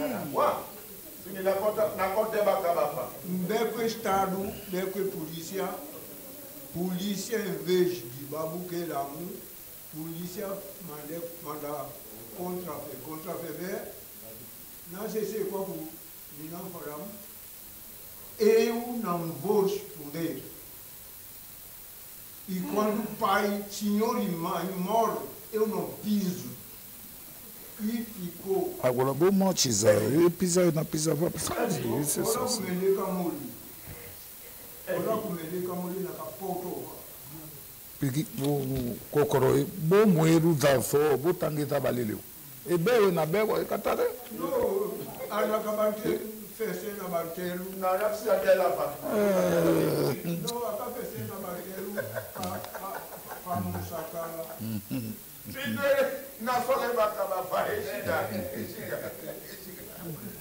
é mbekwe estado mbekwe polícia. Polícia em vez de babuqueiramu polícia manda contrafé bem não sei se qual me não falam eu não vou responder. E quando o pai senhor e mãe morre eu não piso akola bomotshisa ye pizza na pizza kokoro eh, ye bomoyeru zaso botangisa baleleo ebewe eh na bekwa ekatale euh. Mm-hmm. No, ana kabante fese na bartelu. Na na precisa dela pa. No, aka fese na bartelu. Pa pa pa musakala. Fini na sola é bacana, pa. Exiga, exiga, exiga.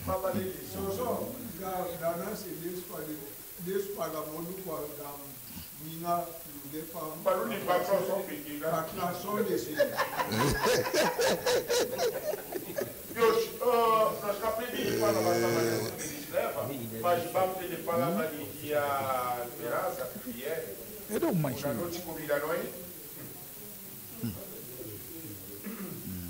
Fala ali. So so ga dana se des pa de des pa ga molu kwa ga mina de pa. Para. Deus, nós capimos para a nossa leva, mas vamos ter de falar para dia esperança, que é, era uma na noite comida nós. Não, mas se ponta a ponta, só ponta a ponta, tá? Que ninja com que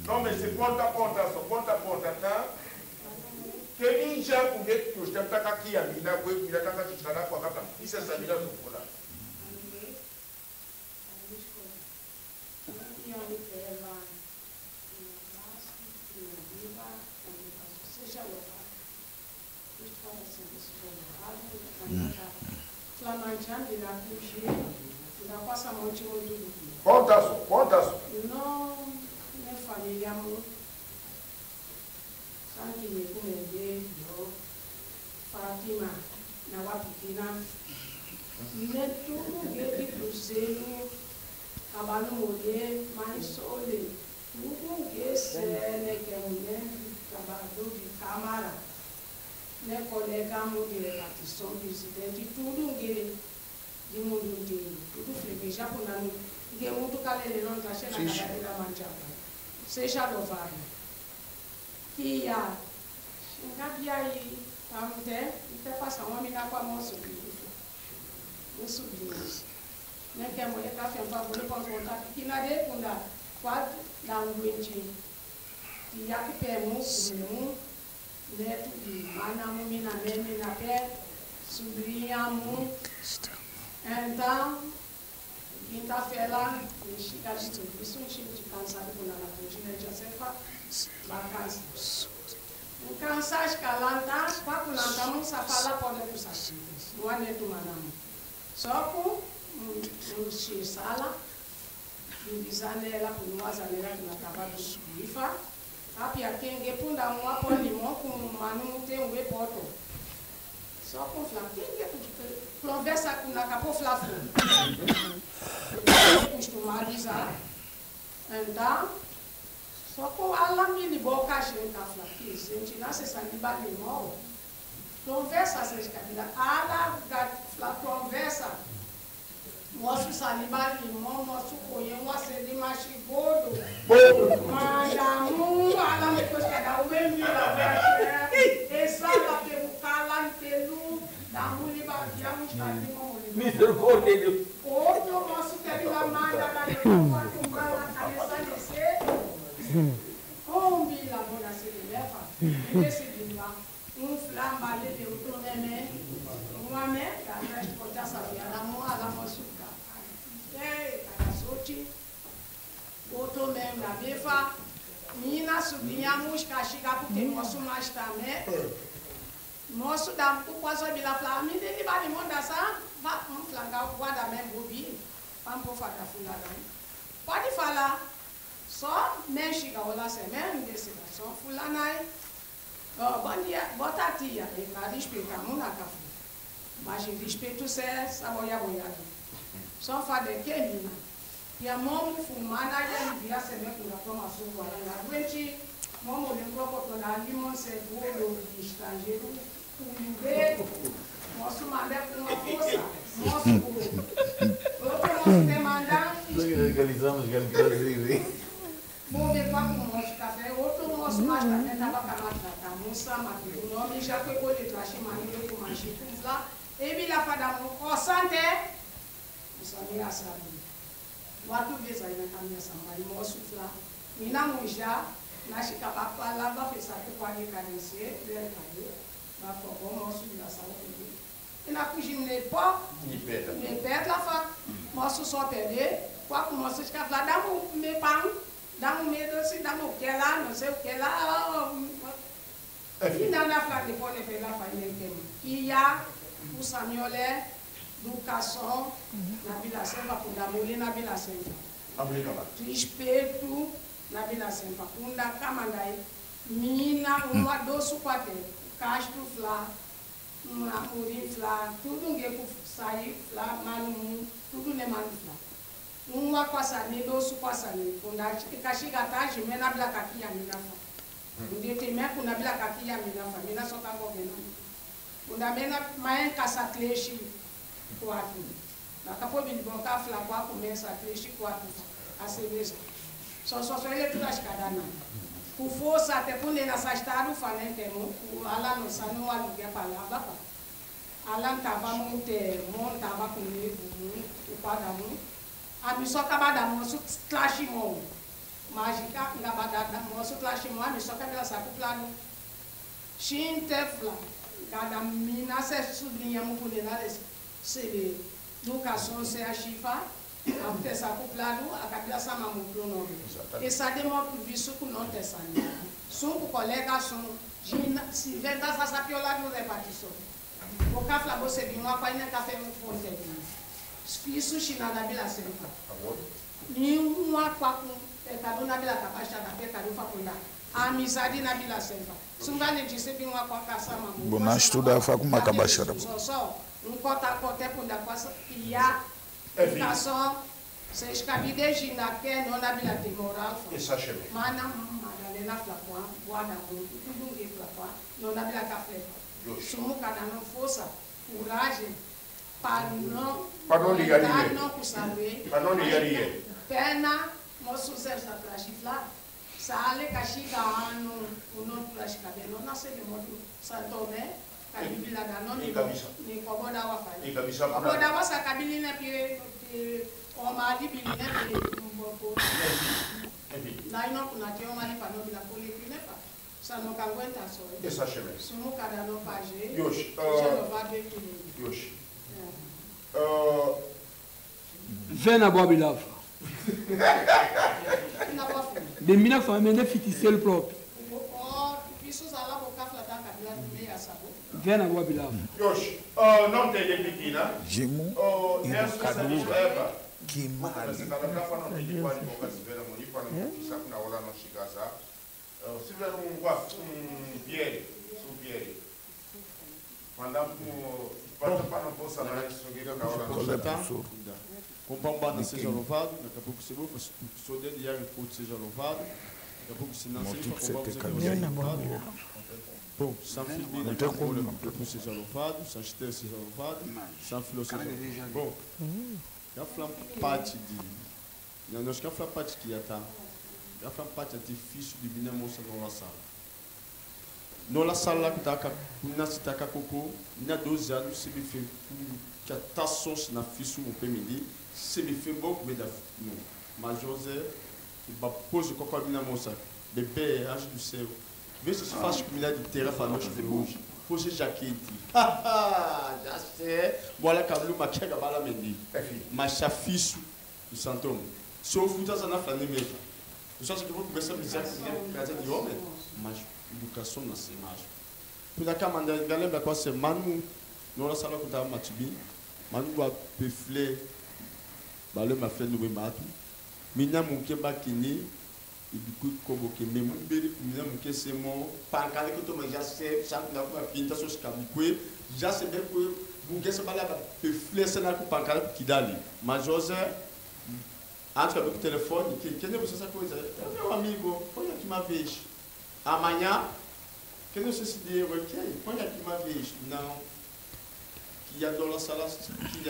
tu está para aqui a mina, com mina tá cá está na com a capa. Isso é essa mina do fora. Flamante na Puxi, da Passa Monte Rodrigo. Ponta só, ponta só. Não, minha família, amor. Santi me kumende, yo, Fatima, na Wapikina, Netudo gebe cruzeiro, trabalho mulher, mas olhe, tudo que sene que é mulher, trabalhador de câmara, né, colega mulher, partição, presidente, tudo que de mundo inteiro, tudo freguesia por nani, que muito calele não tá cheio na cadeira manchada, seja louvado. Que a, engabi aí, vamos ter, e até passar uma mina com a moça, o sobrinho. Né, que a mulher está fazendo favor de contar que na de quando quatro dá um doente. E já que pegamos um neto de mana mina meme na pé, sobrinha mu. Então, de. Isso um time de cansado com a rotina de acertar, bacana. O cansado calanta, para que não estamos a falar pode usar. Não é neto manamo. Soko mshisala indizanela kunwazanela tunakabado bifa apya kenge punda mwapo limo kumanu mutengwe poto soko fla kenge <coughs> provesa kunakapo flafu kustumaliza enda soko alamili boka shenka fla kisi nchina sesaniba limo conversa seja cabida ala la conversa nosso saliba limão nosso conhe nosso de machigodo mandamu ala me coisa cada um me mira ver essa la pelo cala pelo da muliba dia mustati mo Misericórdia. outro nosso que la manda da quatro mala cabeça nesse combi la bona se leva esse de lá un flamba le de otro meme mwame kana kota sabia la mo ala mo suka eh kana sochi otro meme na befa mina subia muska shiga porque nosso mais também nosso da ku kwaso bila fla. Mi de ni bali monda sa. Ba um flanga guarda mem bobi pampo fata fulana pode falar só mexe ga ola se mem desse só fulana Oh, bom dia, bota a tia, e na respeita, não na café. Mas em respeito, você saboia boiado. Só faz de que mina. E a mão fumada, já via se me com a toma suco, na doente, mão de copo, na limão, se bolo de estrangeiro, um beijo, moço mandé com força, moço, outro moço demandante. Legalizamos ele Brasil. Vou ver qual o nosso café, outro nosso mais também estava com a matrata, moça, matriz, o nome já foi colhe traje, marido com manchete, lá, e me lá para o sante, o sabia sabe. Watu veza ina kamia sambari, moço lá, mina muja, na chicaba lá, vai pensar que pode carecer, ver cadê, de la saúde. E na cozinha, pó, Ni peta. me perde lá, fa, moço só perder, qual que o moço de cavalo, dá um me pão, dá um medo assim, dá um que lá, não sei o que lá. E na na fala de pone pela família que e ya o Samuel educação na Vila Sempa, quando a mulher na Vila Sempa. Respeito na Vila Sempa, quando a camandai, mina, uma doce quatro, castro flá, uma murim flá, tudo que sai flá, manu, tudo ne manu flá. Uma kwasani, doce kwasani, quando a kashiga taji, mena bila. Ndete me kuna bila kakia mina fa mina so kango gena. Kuna mena maen kasa kleshi kwatu. Na kapo bin bon ka fla kwa ku mesa kleshi kwatu. Asebeza. So so so ele tudo força até quando na sa estado falente mo ku ala no sanu wa lugia palavra pa. Ala tava mo te mo tava com medo mo o pada mo. A mi so kabada mo su clash mo mágica nga badada moço classe mami só que ela sabe plano chintefla cada mina se sobrinha mukulena se educação se a chifa apte sa ku plano a kabila sama muklo no. E sa demo visu ku non tesani sun ku colega sun jina si venda sa sa piola no repartição o kafla bo se binwa kwa ina kafe mu fonte fisu shina da bila senta ni uma kwa ku pekado na bila kabasha na pekado fakunda amizadi na bila semba sungane jise binwa kwa kasama mu Bona estuda fa kuma kabashara. so so um cota-coté com da coisa criar É educação, se escrevi desde na que não na bila de moral. Isso achei. Mana madalena flapua, boada muito, tudo que flapua, não na bila café. Sumu cada não força, coragem, para não Para não ligar ninguém. não kusarwe. Para não ligar ninguém. Pena, moço certa para chiflar. Sale kashika ano, uno para chikabe, não nasce de modo santomé, kabila da não Ni ni kabisa. ni koboda wa fali. Ni kabisa kuna- Koboda wa sa kabili na pie pie oma di bili na pie mboko. Na ino kuna te oma ni pano bila kuli kine pa. Sa no kangwenta so. Isso achei. Sumu kada no paje. Yoshi, Je uh, no va de kini. Yoshi. Uh, Vem na Bob Lava. Na wa fu. De mina família fictício próprio. Oh, isso zala bo kafla da kabila me ya sabo. Vem na Bob Lava. Yoshi, uh, não tem de pequena. Jimu Oh, e nessa Kaduga. Eva. Kimali. Sikalagrafa não tem de qual de boca se vê na monipa não precisa na hora não chegar já. Se vier um qua um pieri, um pieri. Mandamos para para não possa mais subir na hora não chegar. Compambana seja louvado, daqui a pouco se louva, sou dele e Yari Couto seja louvado, daqui a pouco se não seja Motivo Compambana que seja louvado. Bom, São Filipino, Não tem como não. Deus seja louvado, São Esther seja louvado, São Filho seja louvado. Bom, já falamos parte de. Não, nós já falamos parte que já está. Já falamos parte difícil de vir moça na nossa sala. Nola sala que está na cita kakoko, na 12 anos, se me fez que a tação na fisu o PMD, se me fez bom que me dá não. Mas José, que va pose qualquer coisa na moça, bebê, anjo do céu. Vê se faz comida de terra para nós de hoje. Pose jaquete. Já sei. Bola cabelo maquega bala mendi. Mas já fisu do Santão. Se eu fui na flane mesmo. Eu só sei que eu vou começar a dizer que é de homem, mas educação na semana. Por daqui a manda, lembra qual é manu, não la sala que tá matibi, manu va pefle, balé ma flé no mato, minha muke bakini, e du coup como que me mumbere, minha muke se mo, pancada que eu tô já se, já na com a pinta só escabicue, já se bem que muke se bala pefle se na com pancada que dali, mas José antes que o telefone, que é você essa coisa? Meu amigo, põe aqui uma vez. Amanhã, quem não sei se deu, ok? Põe aqui uma vez. Não. Que a dólar sala, que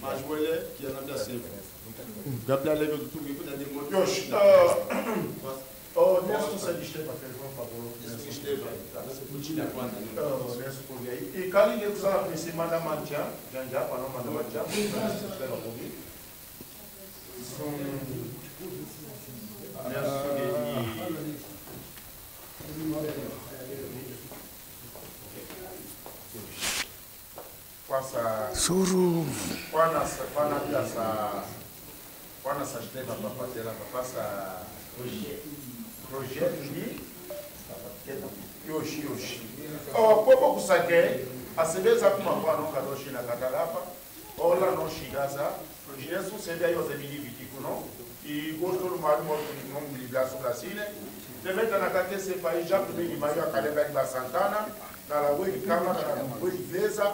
mais mulher, que a na minha sempre. Gabriel leva do tudo, que eu dei muito. Yoshi, uh, oh, Nelson se distrai para telefone, por favor. Nelson Esteban, você continua quando? Oh, Nelson por aí. E quando ele usa a princípio da mancha, já já para não mandar mancha, espera um pouquinho. São Nelson de Passa. Suru. Kwana sa kwana pia sa kwana sa jitema papatela papasa projet ni yoshi yoshi. Oh popo kusake asebeza kuma kwa no kadoshi na katalapa. Ola shigaza Jesu sebe yo zemili vitikuno i gosto no maru mo no ligaso da sine Deveta na kate se fa ija kubeni mayo akalenga ni Santana. Na la weni kama na la weni veza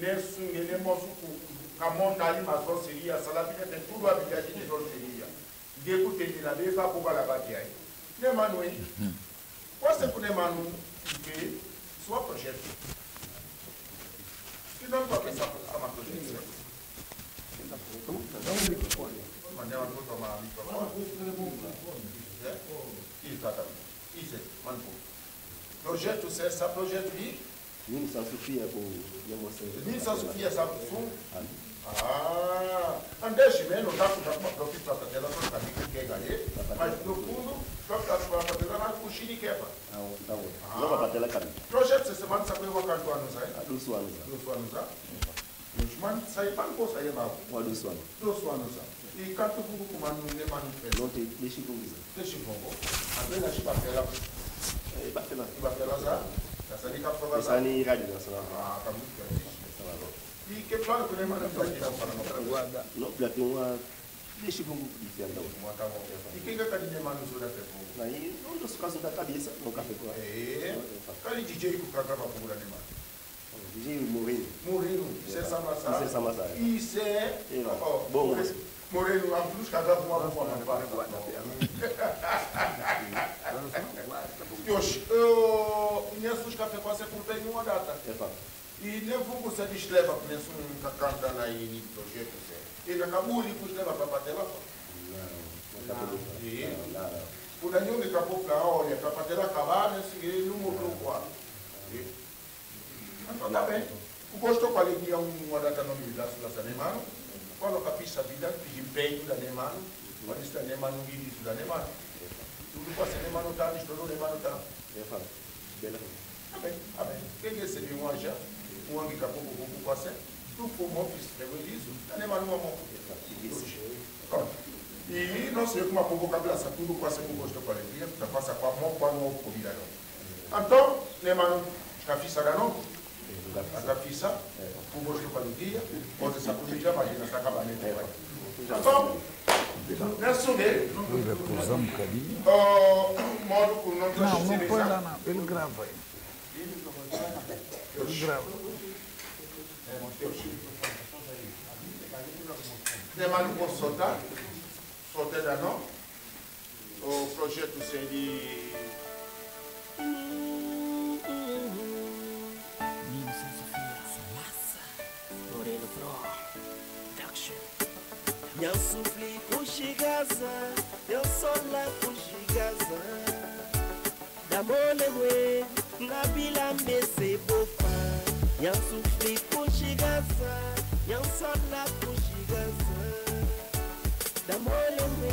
nesu ngene mosu ku kamonda ali maso seria salabine de tudo abigaji de zon seria. De ku te na be fa ko bala bati ai ne manu e ku ne manu ke sua projeto. Que não vai pensar para uma projeto mandei uma coisa uma microfone exatamente. Isso mano projeto c'est ça projeto de Mimi Sofia com Yemo Mimi Sofia sabe fu. Ah, andeshe meno taku ta profita ta tela ta ta que gale. Mas no fundo, profita ta ta tela na kushini kepa. Ah, tá bom. Não bater lá cara. Projeto se semana sabe wa kantu anu sai. Dusu anu. Dusu anu sa. Mishman sai pan ko sai ba. Wa dusu anu. Dusu anu sa. E kantu fuku kumanu ne manu fe. Não tem deixa comigo. Deixa fongo. Apenas chipa tela. Eh, bater lá. Chipa tela sa. Essa ni kapsa Essa ni rádio nacional. Ah, tá muito bem. E que plano que nem ni para guarda. Não, tem uma deixa comigo de fiando. E quem que cadinha manu zura fe fongo? Aí, um dos casos da cabeça, no café com Eh, kali DJ kaka ba kula ne ma. DJ Mourinho. Mourinho, isso é Samassa. Isso é Samassa. Isso é. Bom, Mourinho, a luz cada uma uma forma para Yoshi, eu nesse café quase bem uma data. E nem vou você desleva para nesse um cacanta na ini projeto se. E na cabuli pus leva para bater lá. E kuna nyonge kapofla olha para bater lá acabar nesse no motor quadro. Então tá bem. O gosto com alegria uma data no sua semana. Quando capisa a vida, desempenho da Nemano, quando está Nemano, o início da Nemano. Tudo passa Nemano tá, estourou Nemano. É fato. Bela. Tá bem. Quem recebe um anja, um anga que a pouco pouco passa, tu um office, levou isso, tá Nemano uma mão. E nós sei como a pouco cabeça, tudo passa com gosto com alegria, tá passa com a mão com a mão com vida não. Então, Nemano, capisa da não? atafisa kuboshwe kwalukia koze sakutika majina sakabanete então nesse mês Repousar um bocadinho. modo não Não, não põe lá não. Ele grava aí. Ele grava. Nemano com soltar, soltar da não. O projeto seria Nyan soufli kushigaza, yo sola kushigaza. Damole we, nabila mese bofa. Nyan soufli kushigaza, nyan sola kushigaza. Damole we,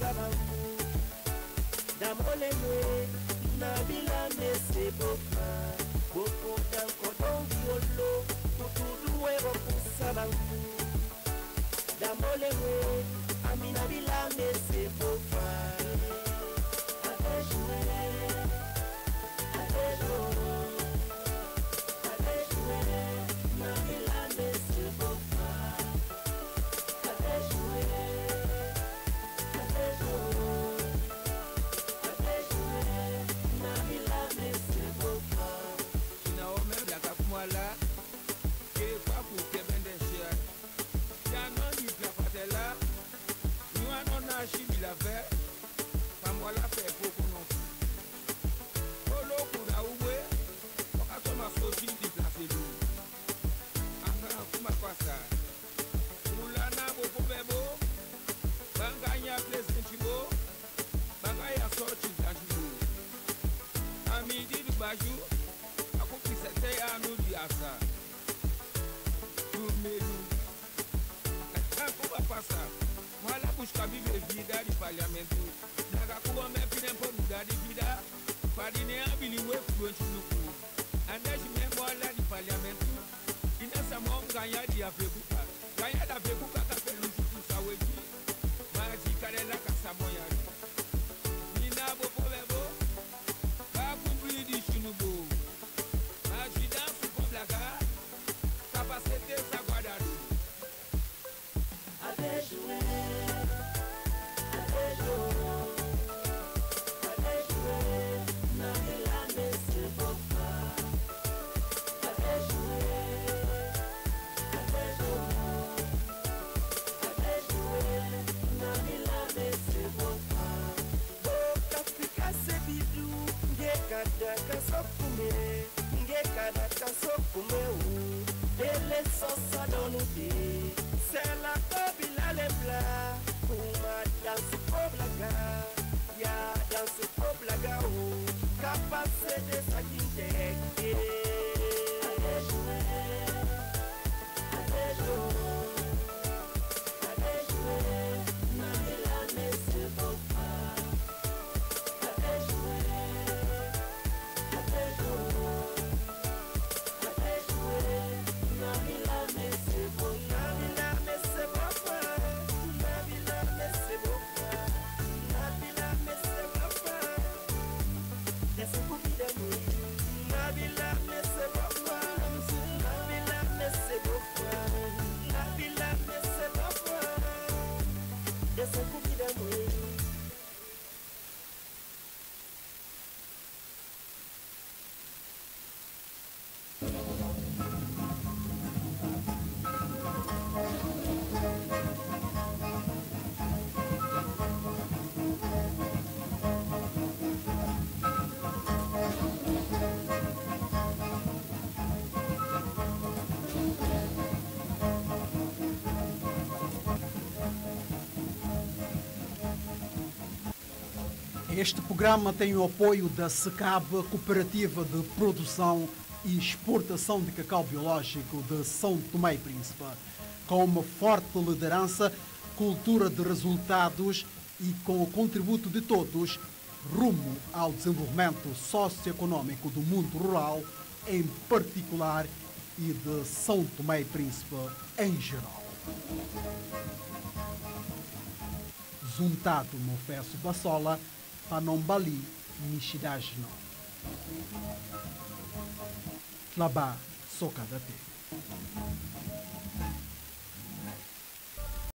salam na Este programa tem o apoio da SECAB, Cooperativa de Produção e Exportação de Cacau Biológico de São Tomé e Príncipe, com uma forte liderança, cultura de resultados e com o contributo de todos, rumo ao desenvolvimento socioeconômico do mundo rural, em particular, e de São Tomé e Príncipe em geral. Juntado no Fesso Bassola, Panombali Nishidajno. Tlaba Sokadate.